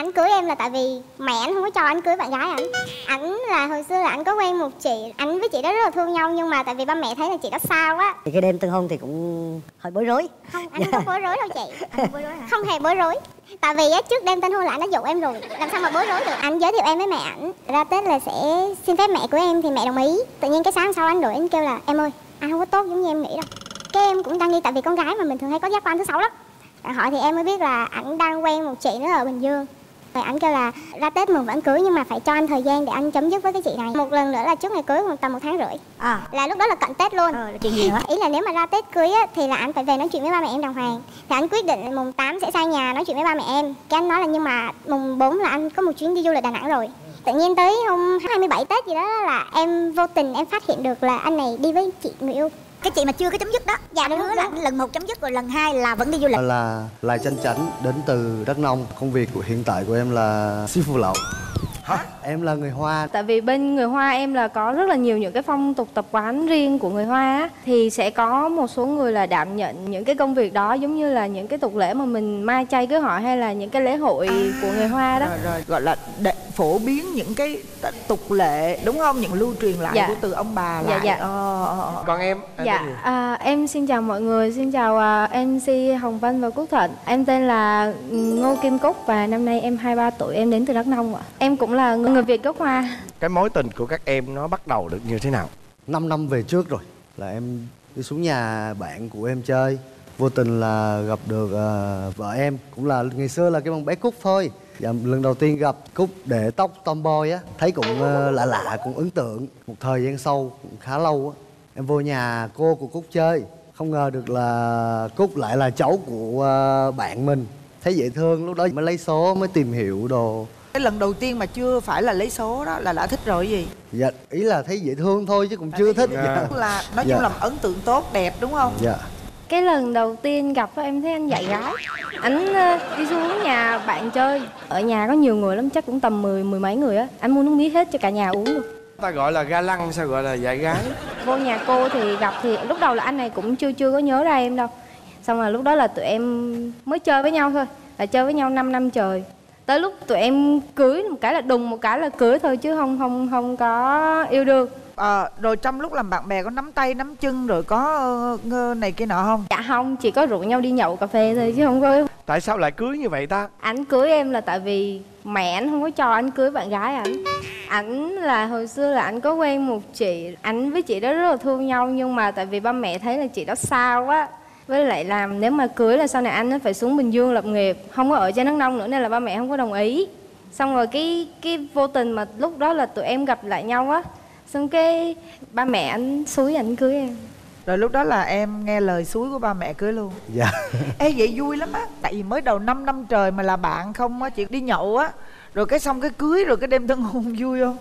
ảnh cưới em là tại vì mẹ ảnh không có cho ảnh cưới bạn gái ảnh ảnh là hồi xưa là ảnh có quen một chị ảnh với chị đó rất là thương nhau nhưng mà tại vì ba mẹ thấy là chị đó xa quá thì cái đêm tân hôn thì cũng hơi bối rối. Không anh không có bối rối đâu chị. Không hề bối rối. Tại vì á trước đêm tân hôn là anh đã dụ em rồi. Làm sao mà bối rối được? Anh giới thiệu em với mẹ ảnh. Ra tết là sẽ xin phép mẹ của em thì mẹ đồng ý. Tự nhiên cái sáng sau anh đổi anh kêu là em ơi anh không có tốt giống như em nghĩ đâu. Cái em cũng đang đi tại vì con gái mà mình thường hay có giác quan thứ sáu lắm. Hỏi thì em mới biết là ảnh đang quen một chị nữa ở bình dương rồi ảnh kêu là ra Tết mừng vẫn cưới nhưng mà phải cho anh thời gian để anh chấm dứt với cái chị này. Một lần nữa là trước ngày cưới một tầm một tháng rưỡi. à Là lúc đó là cận Tết luôn. ờ, là chuyện gì hả Ý là nếu mà ra Tết cưới á, thì là anh phải về nói chuyện với ba mẹ em đàng hoàng. Thì anh quyết định mùng 8 sẽ sang nhà nói chuyện với ba mẹ em. Cái anh nói là nhưng mà mùng 4 là anh có một chuyến đi du lịch Đà Nẵng rồi. Tự nhiên tới hôm 27 Tết gì đó là em vô tình em phát hiện được là anh này đi với chị người yêu. Cái chị mà chưa có chấm dứt đó. Dạ, đúng, hứa là lần một chấm dứt rồi lần hai là vẫn đi du lịch. Là Lai Chanh Chánh đến từ Đắk Nông. Công việc của hiện tại của em là ship phụ lậu. Em là người Hoa. Tại vì bên người Hoa em là có rất là nhiều những cái phong tục tập quán riêng của người Hoa á, thì sẽ có một số người là đảm nhận những cái công việc đó giống như là những cái tục lễ mà mình mai chay cưới hỏi hay là những cái lễ hội của người Hoa đó. rồi, rồi gọi là phổ biến những cái tục lệ đúng không những lưu truyền lại Dạ. của từ ông bà Dạ, lại dạ. Ờ, ờ, ờ. còn em em Dạ, à, em xin chào mọi người, xin chào à, MC Hồng Vân và Quốc Thuận. Em tên là Ngô Kim Cúc và năm nay em 23 tuổi, em đến từ Đắk Nông ạ. Em cũng là người người Việt gốc Hoa. cái mối tình của các em nó bắt đầu được như thế nào 5 năm về trước rồi là em đi xuống nhà bạn của em chơi vô tình là gặp được ờ, vợ em cũng là ngày xưa là cái con bé cúc thôi dạ, lần đầu tiên gặp cúc để tóc tomboy á thấy cũng ờ, lạ lạ cũng ấn tượng. Một thời gian sau cũng khá lâu á em vô nhà cô của cúc chơi. Không ngờ được là cúc lại là cháu của ờ, bạn mình. Thấy dễ thương lúc đó mới lấy số mới tìm hiểu đồ. Cái lần đầu tiên mà chưa phải là lấy số đó là đã thích rồi gì? Dạ ý là thấy dễ thương thôi chứ cũng chưa thích. dạ. Là nói Dạ. chung là ấn tượng tốt đẹp đúng không? Dạ Cái lần đầu tiên gặp em thấy anh dạy gái. Anh ờ, đi xuống nhà bạn chơi. Ở nhà có nhiều người lắm, chắc cũng tầm mười mười mấy người á. Anh mua nước mía hết cho cả nhà uống luôn. Ta gọi là ga lăng sao gọi là dạy gái? Vô nhà cô thì gặp thì lúc đầu là anh này cũng chưa chưa có nhớ ra em đâu. Xong rồi lúc đó là tụi em mới chơi với nhau thôi Là chơi với nhau 5 năm trời. Tới lúc tụi em cưới một cái là đùng một cái là cưới thôi chứ không không không có yêu đương Ờ, rồi trong lúc làm bạn bè có nắm tay nắm chân rồi có ngơ này kia nọ không? Dạ không, chỉ có rủ nhau đi nhậu cà phê thôi chứ không có tại sao lại cưới như vậy ta? Ảnh cưới em là tại vì mẹ ảnh không có cho anh cưới bạn gái ảnh. Ảnh là hồi xưa là ảnh có quen một chị Ảnh với chị đó rất là thương nhau Nhưng mà tại vì ba mẹ thấy là chị đó xa quá với lại làm nếu mà cưới là sau này anh nó phải xuống Bình Dương lập nghiệp Không có ở trên Đắk Nông nữa nên là ba mẹ không có đồng ý. Xong rồi cái cái vô tình mà lúc đó là tụi em gặp lại nhau á Xong cái ba mẹ anh xúi ảnh cưới em. Rồi lúc đó là em nghe lời suối của ba mẹ cưới luôn. Dạ. Ê vậy vui lắm á. Tại vì mới đầu 5 năm trời mà là bạn không á Chị đi nhậu á. Rồi cái xong cái cưới rồi cái đêm tân hôn vui không?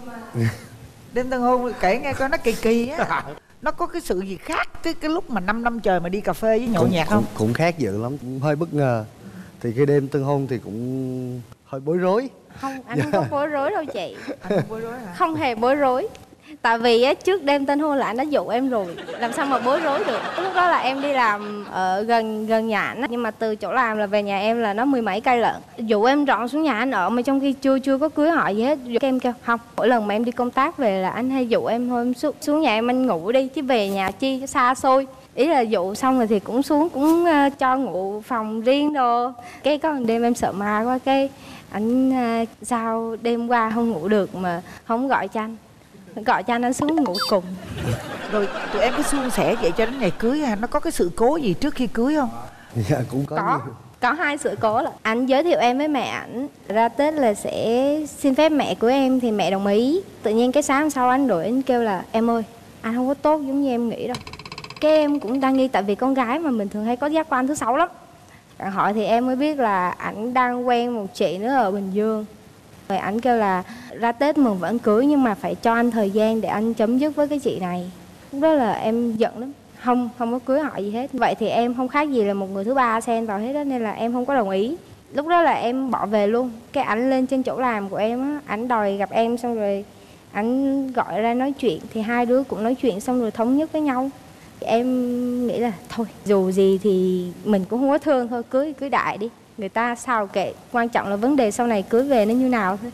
Đêm tân hôn kể nghe coi nó kỳ kỳ á. Nó có cái sự gì khác cái cái lúc mà 5 năm trời mà đi cà phê với nhậu cũng, nhạc không? cũng, cũng khác dữ lắm cũng hơi bất ngờ. Thì cái đêm tân hôn thì cũng hơi bối rối. Không, anh không có bối rối đâu chị. Anh không bối rối hả? Không hề bối rối tại vì á trước đêm tân hôn là anh đã dụ em rồi làm sao mà bối rối được? Lúc đó là em đi làm ở gần gần nhà anh á. Nhưng mà từ chỗ làm là về nhà em là nó mười mấy cây lận. Dụ em dọn xuống nhà anh ở mà trong khi chưa chưa có cưới hỏi gì hết. Dụ em kêu không mỗi lần mà em đi công tác về là anh hay dụ em thôi em xuống, xuống nhà em anh ngủ đi chứ về nhà chi xa xôi. Ý là dụ xong rồi thì cũng xuống cũng ờ, cho ngủ phòng riêng đồ. Cái có một đêm em sợ ma quá cái anh ờ, sao đêm qua không ngủ được mà không gọi cho anh gọi cho anh anh xuống ngủ cùng. Rồi tụi em cứ suôn sẻ vậy cho đến ngày cưới hả Nó có cái sự cố gì trước khi cưới không? Dạ cũng có, có. nhiều. Có hai sự cố là anh giới thiệu em với mẹ ảnh. Ra tết là sẽ xin phép mẹ của em thì mẹ đồng ý. Tự nhiên cái sáng hôm sau anh đổi anh kêu là em ơi anh không có tốt giống như em nghĩ đâu. Cái em cũng đang nghi tại vì con gái mà mình thường hay có giác quan thứ sáu lắm. Bạn hỏi thì em mới biết là ảnh đang quen một chị nữa ở bình dương rồi anh kêu là ra tết mừng vẫn cưới nhưng mà phải cho anh thời gian để anh chấm dứt với cái chị này. Lúc đó là em giận lắm. Không không có cưới họ gì hết. Vậy thì em không khác gì là một người thứ ba xen vào hết đó nên là em không có đồng ý. Lúc đó là em bỏ về luôn. Cái ảnh lên trên chỗ làm của em á, ảnh đòi gặp em xong rồi ảnh gọi ra nói chuyện. Thì hai đứa cũng nói chuyện xong rồi thống nhất với nhau. Em nghĩ là thôi, dù gì thì mình cũng không có thương thôi, cưới cưới đại đi người ta sao kệ quan trọng là vấn đề sau này cưới về nó như nào thôi.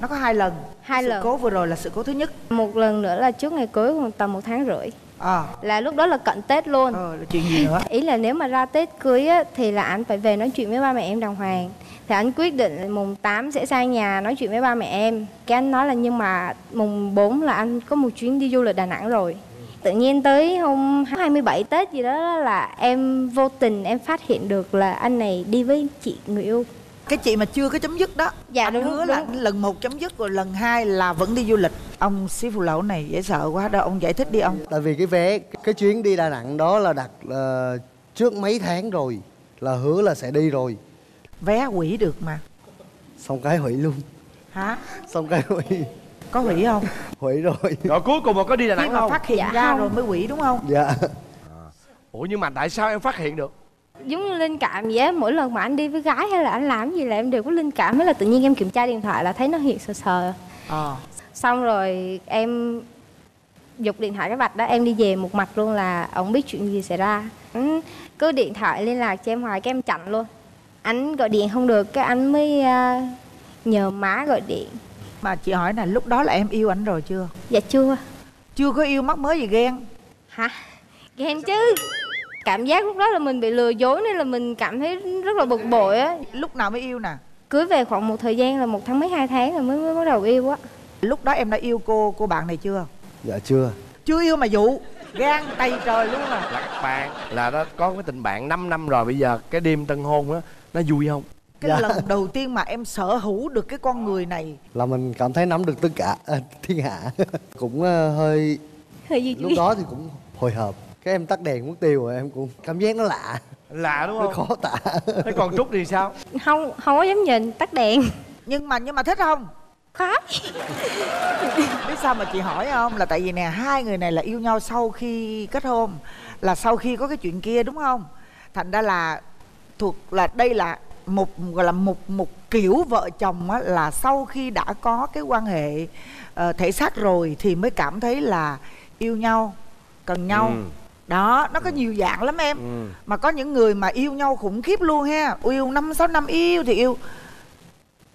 Nó có hai lần. Hai sự lần. cố vừa rồi là sự cố thứ nhất. Một lần nữa là trước ngày cưới khoảng tầm một tháng rưỡi. À. Là lúc đó là cận tết luôn. Ờ là chuyện gì nữa? Ý là nếu mà ra tết cưới á, thì là anh phải về nói chuyện với ba mẹ em đàng hoàng. Thì anh quyết định mùng 8 sẽ sang nhà nói chuyện với ba mẹ em. Cái anh nói là nhưng mà mùng 4 là anh có một chuyến đi du lịch Đà Nẵng rồi tự nhiên tới hôm 27 Tết gì đó là em vô tình em phát hiện được là anh này đi với chị người yêu. Cái chị mà chưa có chấm dứt đó. Dạ, anh đúng, hứa đúng. là lần một chấm dứt rồi lần hai là vẫn đi du lịch. Ông sĩ phụ lẩu này dễ sợ quá đâu ông giải thích đi ông. Tại vì cái vé cái chuyến đi đà nẵng đó là đặt ờ, trước mấy tháng rồi là hứa là sẽ đi rồi. Vé quỷ được mà. Xong cái hủy luôn. Hả? Xong cái hủy có hủy không? Hủy rồi. Rồi cuối cùng mà có đi đà khi nẵng mà không? phát hiện Dạ. ra không. rồi mới quỷ đúng không? Dạ. Ủa nhưng mà tại sao em phát hiện được? Giống như linh cảm vậy mỗi lần mà anh đi với gái hay là anh làm gì là em đều có linh cảm thế là tự nhiên em kiểm tra điện thoại là thấy nó hiện sờ sờ. Ờ. Xong rồi em giục điện thoại cái vạch đó em đi về một mặt luôn là ông biết chuyện gì xảy ra. Anh cứ điện thoại liên lạc cho em hoài cái em chặn luôn. Anh gọi điện không được cái anh mới à, nhờ má gọi điện mà chị hỏi là lúc đó là em yêu ảnh rồi chưa? Dạ chưa. Chưa có yêu mắc mới gì ghen? Hả? Ghen chứ. Cảm giác lúc đó là mình bị lừa dối nên là mình cảm thấy rất là bực bội á. Lúc nào mới yêu nè? Cưới về khoảng một thời gian là một tháng mấy hai tháng rồi mới, mới bắt đầu yêu á. Lúc đó em đã yêu cô cô bạn này chưa? Dạ chưa. Chưa yêu mà dụ. Gan tay trời luôn à. Là các bạn là đó có cái tình bạn 5 năm rồi bây giờ cái đêm tân hôn á nó vui không cái Dạ. lần đầu tiên mà em sở hữu được cái con người này. Là mình cảm thấy nắm được tất cả à, thiên hạ. Cũng ờ, hơi hơi gì lúc đó thì cũng hồi hộp. Cái em tắt đèn mất tiêu rồi em cũng cảm giác nó lạ. Lạ đúng nó không? khó tả. Thế còn trúc thì sao? Không không có dám nhìn tắt đèn. Nhưng mà nhưng mà thích không? Khó biết sao mà chị hỏi không? Là tại vì nè hai người này là yêu nhau sau khi kết hôn là sau khi có cái chuyện kia đúng không? Thành ra là thuộc là đây là một gọi là một một kiểu vợ chồng á, là sau khi đã có cái quan hệ ờ, thể xác rồi thì mới cảm thấy là yêu nhau cần nhau. Ừ. đó nó có nhiều dạng lắm em. Ừ. mà có những người mà yêu nhau khủng khiếp luôn ha yêu năm sáu năm yêu thì yêu.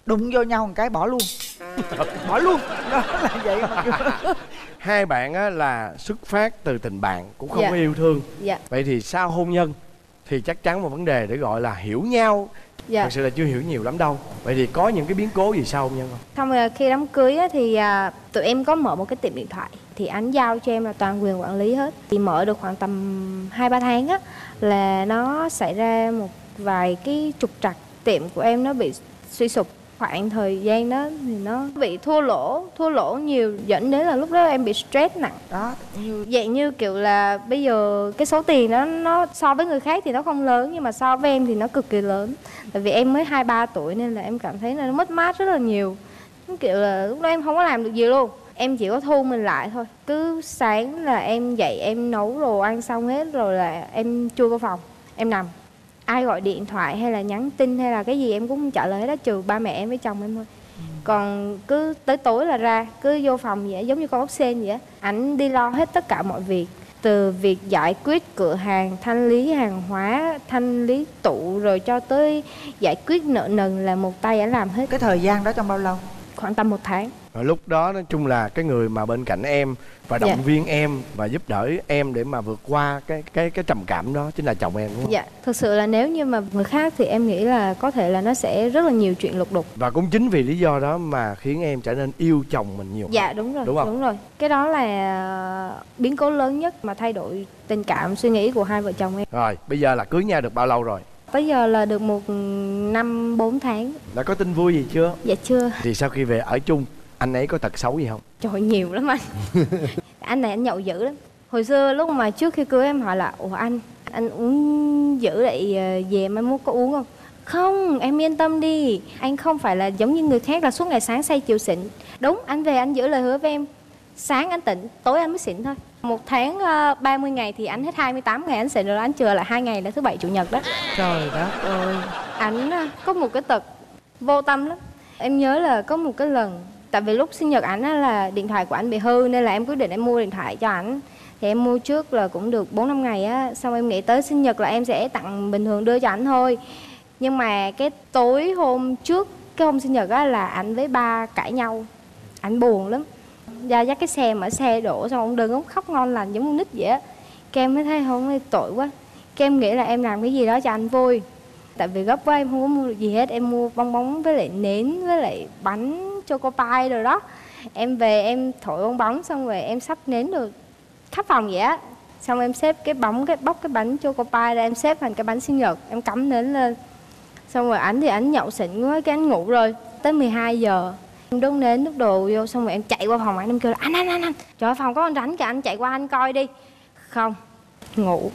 Đụng vô nhau một cái bỏ luôn. Bỏ luôn. Đó là vậy mà hai bạn á là xuất phát từ tình bạn cũng không Dạ. có yêu thương. Dạ. Vậy thì sau hôn nhân thì chắc chắn một vấn đề để gọi là hiểu nhau dạ. Thật sự là chưa hiểu nhiều lắm đâu. Vậy thì có những cái biến cố gì sau hôn nhân không xong rồi khi đám cưới á, thì à, tụi em có mở một cái tiệm điện thoại thì anh giao cho em là toàn quyền quản lý hết. Thì mở được khoảng tầm hai ba tháng á là nó xảy ra một vài cái trục trặc tiệm của em nó bị suy sụp khoảng thời gian đó thì nó bị thua lỗ thua lỗ nhiều dẫn đến là lúc đó em bị stress nặng. Đó như dạng như kiểu là bây giờ cái số tiền đó nó so với người khác thì nó không lớn nhưng mà so với em thì nó cực kỳ lớn. Tại vì em mới hai ba tuổi nên là em cảm thấy là nó mất mát rất là nhiều. Kiểu là lúc đó em không có làm được gì luôn. Em chỉ có thu mình lại thôi. Cứ sáng là em dậy em nấu đồ ăn xong hết rồi là em chui vào phòng em nằm ai gọi điện thoại hay là nhắn tin hay là cái gì em cũng không trả lời hết đó trừ ba mẹ em với chồng em thôi. Còn cứ tới tối là ra cứ vô phòng vậy giống như con ốc sên vậy á ảnh đi lo hết tất cả mọi việc. Từ việc giải quyết cửa hàng thanh lý hàng hóa thanh lý tủ rồi cho tới giải quyết nợ nần là một tay ảnh làm hết. Cái thời gian đó trong bao lâu khoảng tầm một tháng Rồi lúc đó nói chung là cái người mà bên cạnh em và động Dạ. viên em và giúp đỡ em để mà vượt qua cái cái cái trầm cảm đó chính là chồng em đúng không? dạ thực sự là nếu như mà người khác thì em nghĩ là có thể là nó sẽ rất là nhiều chuyện lục đục Và cũng chính vì lý do đó mà khiến em trở nên yêu chồng mình nhiều. dạ đúng rồi Đúng không? rồi cái đó là ờ, biến cố lớn nhất mà thay đổi tình cảm suy nghĩ của hai vợ chồng em Rồi, bây giờ là cưới nhau được bao lâu rồi? Tới giờ là được một năm bốn tháng. Đã có tin vui gì chưa? dạ chưa. Thì sau khi về ở chung, anh ấy có tật xấu gì không? Trời nhiều lắm anh. Anh này anh nhậu dữ lắm. Hồi xưa lúc mà trước khi cưới em hỏi là Ủa anh, anh uống dữ vậy ờ, về mai mốt có uống không? Không, em yên tâm đi. Anh không phải là giống như người khác là suốt ngày sáng say chiều xịn Đúng, anh về anh giữ lời hứa với em. Sáng anh tỉnh, tối anh mới xịn thôi Một tháng uh, 30 ngày thì anh hết 28 ngày anh xịn rồi Anh chừa lại hai ngày là thứ bảy chủ nhật đó. Trời đất ơi. Ảnh á, có một cái tật vô tâm lắm. Em nhớ là có một cái lần tại vì lúc sinh nhật ảnh là điện thoại của ảnh bị hư nên là em quyết định em mua điện thoại cho ảnh. Thì em mua trước là cũng được 4 năm ngày á xong em nghĩ tới sinh nhật là em sẽ tặng bình thường đưa cho ảnh thôi. Nhưng mà cái tối hôm trước cái hôm sinh nhật á là ảnh với ba cãi nhau. Ảnh buồn lắm ra dắt cái xe mở xe đổ xong ông đừng ông khóc ngon lành giống con nít vậy á. Cái em mới thấy không tội quá. Cái em nghĩ là em làm cái gì đó cho anh vui. Tại vì gấp quá em không có mua được gì hết, em mua bong bóng với lại nến với lại bánh choco pie rồi đó. Em về em thổi bong bóng xong rồi em sắp nến được khắp phòng vậy á. Xong em xếp cái bóng, cái bóc cái bánh choco pie ra, em xếp thành cái bánh sinh nhật, em cắm nến lên. Xong rồi ảnh thì ảnh nhậu xịn quá, cái ảnh ngủ rồi, tới 12 giờ em đốt nến đốt đồ vô xong rồi em chạy qua phòng anh em kêu là anh anh anh anh. Trời ơi, phòng có con rảnh kìa anh chạy qua anh coi đi. Không ngủ.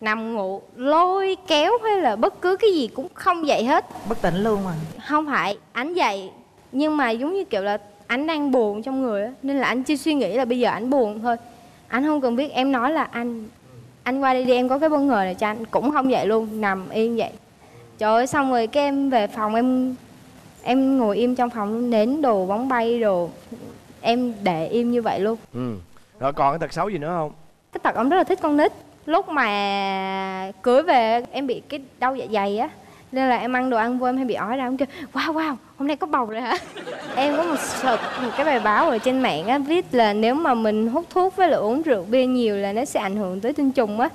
Nằm ngủ lôi kéo hay là bất cứ cái gì cũng không dậy hết. Bất tỉnh luôn mà. Không phải ảnh dậy nhưng mà giống như kiểu là ảnh đang buồn trong người á nên là anh chỉ suy nghĩ là bây giờ ảnh buồn thôi. Anh không cần biết em nói là anh anh qua đây đi em có cái bất ngờ này cho anh cũng không dậy luôn nằm yên vậy. Trời ơi xong rồi cái em về phòng em em ngồi im trong phòng luôn nến đồ bóng bay đồ. Em để im như vậy luôn. Ừ. Rồi còn cái tật xấu gì nữa không? Cái tật ông rất là thích con nít. Lúc mà cưới về em bị cái đau dạ dày á. Nên là em ăn đồ ăn vô em hay bị ói ra em kêu wow wow hôm nay có bầu rồi hả? Em có một sợt một cái bài báo ở trên mạng á viết là nếu mà mình hút thuốc với lại uống rượu bia nhiều là nó sẽ ảnh hưởng tới tinh trùng á.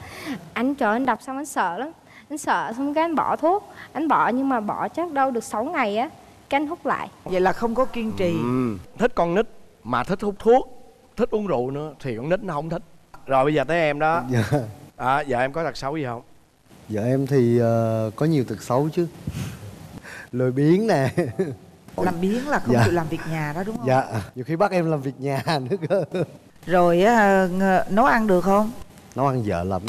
Anh trời anh đọc xong anh sợ lắm. Anh sợ xong cái anh bỏ thuốc. Anh bỏ nhưng mà bỏ chắc đâu được 6 ngày á cái anh hút lại. Vậy là không có kiên trì. Ừ. thích con nít mà thích hút thuốc thích uống rượu nữa thì con nít nó không thích. Rồi bây giờ tới em đó. Dạ. À, giờ em có tật xấu gì không? Vợ em thì ờ, có nhiều tật xấu chứ. Lười biếng nè. Làm biến là không Dạ. chịu làm việc nhà đó đúng không? Dạ. Nhiều khi bắt em làm việc nhà nữa cơ. Rồi á ng- nấu ăn được không? Nấu ăn vợ lắm.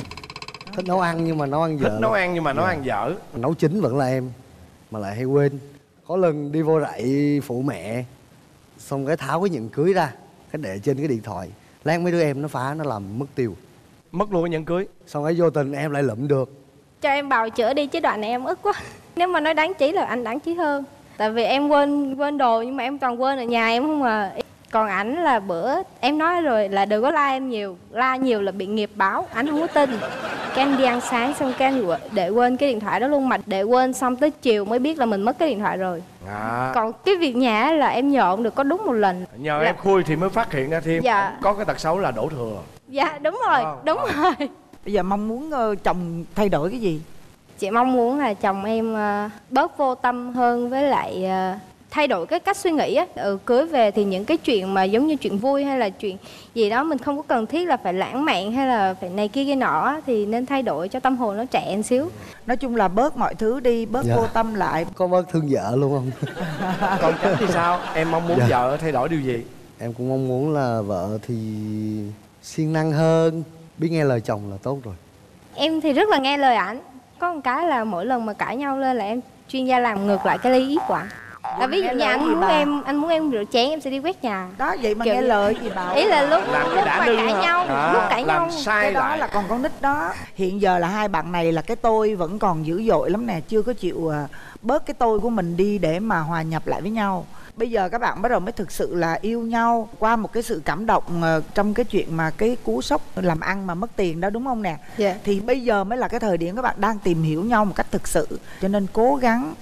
Thích nấu ăn nhưng mà nấu ăn vợ thích nấu ăn nhưng mà nấu Dạ. ăn dở. Nấu chính vẫn là em Mà lại hay quên Có lần đi vô rạy phụ mẹ Xong cái tháo cái nhẫn cưới ra Cái để trên cái điện thoại. Lát mấy đứa em nó phá nó làm mất tiêu. Mất luôn cái nhẫn cưới. Xong cái vô tình em lại lụm được. Cho em bào chữa đi chứ đoạn này em ức quá. Nếu mà nói đáng chí là anh đáng chí hơn. Tại vì em quên quên đồ nhưng mà em toàn quên ở nhà em không à còn ảnh là bữa em nói rồi là đừng có la em nhiều. La nhiều là bị nghiệp báo ảnh không có tin. Cái anh đi ăn sáng xong cái anh quên- để quên cái điện thoại đó luôn mà để quên xong tới chiều mới biết là mình mất cái điện thoại rồi. À còn cái việc nhà á là em nhộn được có đúng một lần. Nhờ Là- em khui thì mới phát hiện ra thêm. Dạ. có cái tật xấu là đổ thừa. Dạ đúng rồi Wow. đúng rồi. Bây giờ mong muốn ờ, chồng thay đổi cái gì? Chị mong muốn là chồng em ờ, bớt vô tâm hơn với lại ờ, thay đổi cái cách suy nghĩ á ừ, cưới về thì những cái chuyện mà giống như chuyện vui hay là chuyện gì đó mình không có cần thiết là phải lãng mạn hay là phải này kia kia nọ á, thì nên thay đổi cho tâm hồn nó trẻ một xíu. Nói chung là bớt mọi thứ đi bớt Dạ. vô tâm lại. Có bớt thương vợ luôn không? Còn chánh thì sao? Em mong muốn Dạ. vợ thay đổi điều gì? Em cũng mong muốn là vợ thì siêng năng hơn. Biết nghe lời chồng là tốt rồi. Em thì rất là nghe lời ảnh. Có một cái là mỗi lần mà cãi nhau lên là em chuyên gia làm ngược lại cái lý ý của ảnh là ví dụ như anh muốn bà? em anh muốn em rửa chén em sẽ đi quét nhà. Đó vậy mà Kiểu nghe lời gì bảo ý là lúc làm lúc đã mà cãi hả? nhau À, lúc cãi làm nhau sai cái đó lại. là còn con nít đó. Hiện giờ là hai bạn này là cái tôi vẫn còn dữ dội lắm nè chưa có chịu à, bớt cái tôi của mình đi để mà hòa nhập lại với nhau. Bây giờ các bạn bắt đầu mới thực sự là yêu nhau qua một cái sự cảm động ờ, trong cái chuyện mà cái cú sốc làm ăn mà mất tiền đó đúng không nè? Dạ. thì bây giờ mới là cái thời điểm các bạn đang tìm hiểu nhau một cách thực sự. Cho nên cố gắng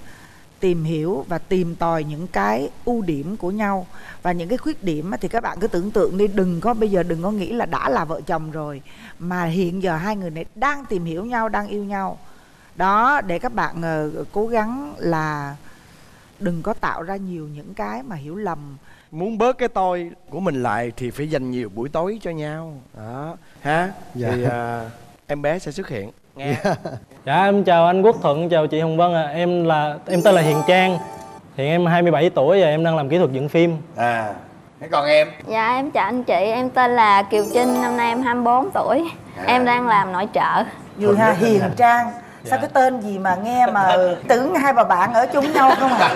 tìm hiểu và tìm tòi những cái ưu điểm của nhau. Và những cái khuyết điểm á thì các bạn cứ tưởng tượng đi đừng có bây giờ đừng có nghĩ là đã là vợ chồng rồi mà hiện giờ hai người này đang tìm hiểu nhau đang yêu nhau. Đó để các bạn ờ, cố gắng là đừng có tạo ra nhiều những cái mà hiểu lầm. Muốn bớt cái tôi của mình lại thì phải dành nhiều buổi tối cho nhau. Đó ha? Dạ. thì à, em bé sẽ xuất hiện. Nghe Dạ em chào anh Quốc Thuận, chào chị Hồng Vân ạ. Em là em tên là Hiền Trang. Hiện em 27 tuổi và em đang làm kỹ thuật dựng phim. à thế còn em? Dạ em chào anh chị, em tên là Kiều Trinh, năm nay em 24 tuổi. Em đang làm nội trợ. Vừa ha hiền trang. Sao cái tên gì mà nghe mà tưởng hai bà bạn ở chung nhau không à?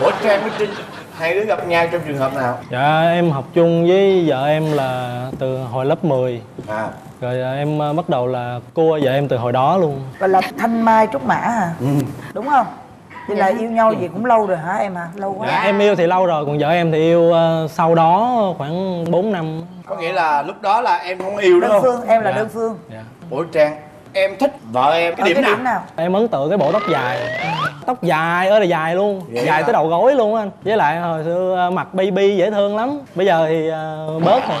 Của trang với trinh hai đứa gặp nhau trong trường hợp nào Dạ em học chung với vợ em là từ hồi lớp 10. à Rồi à, em à, bắt đầu là cua vợ em từ hồi đó luôn. gọi là thanh mai trúc mã hả đúng không thì là yêu nhau gì cũng lâu rồi hả em hả lâu quá Dạ, em yêu thì lâu rồi, còn vợ em thì yêu à, sau đó khoảng 4 năm. có nghĩa là lúc đó là em không yêu đúng đơn không phương em là Dạ. đơn phương Dạ. ủa trang em thích vợ em cái điểm cái nào điểm nào? em ấn tượng cái bộ tóc dài. Tóc dài ơi là dài luôn. Vậy dài hả? tới đầu gối luôn anh. Với lại hồi xưa ờ, mặt baby dễ thương lắm. Bây giờ thì ờ, bớt rồi.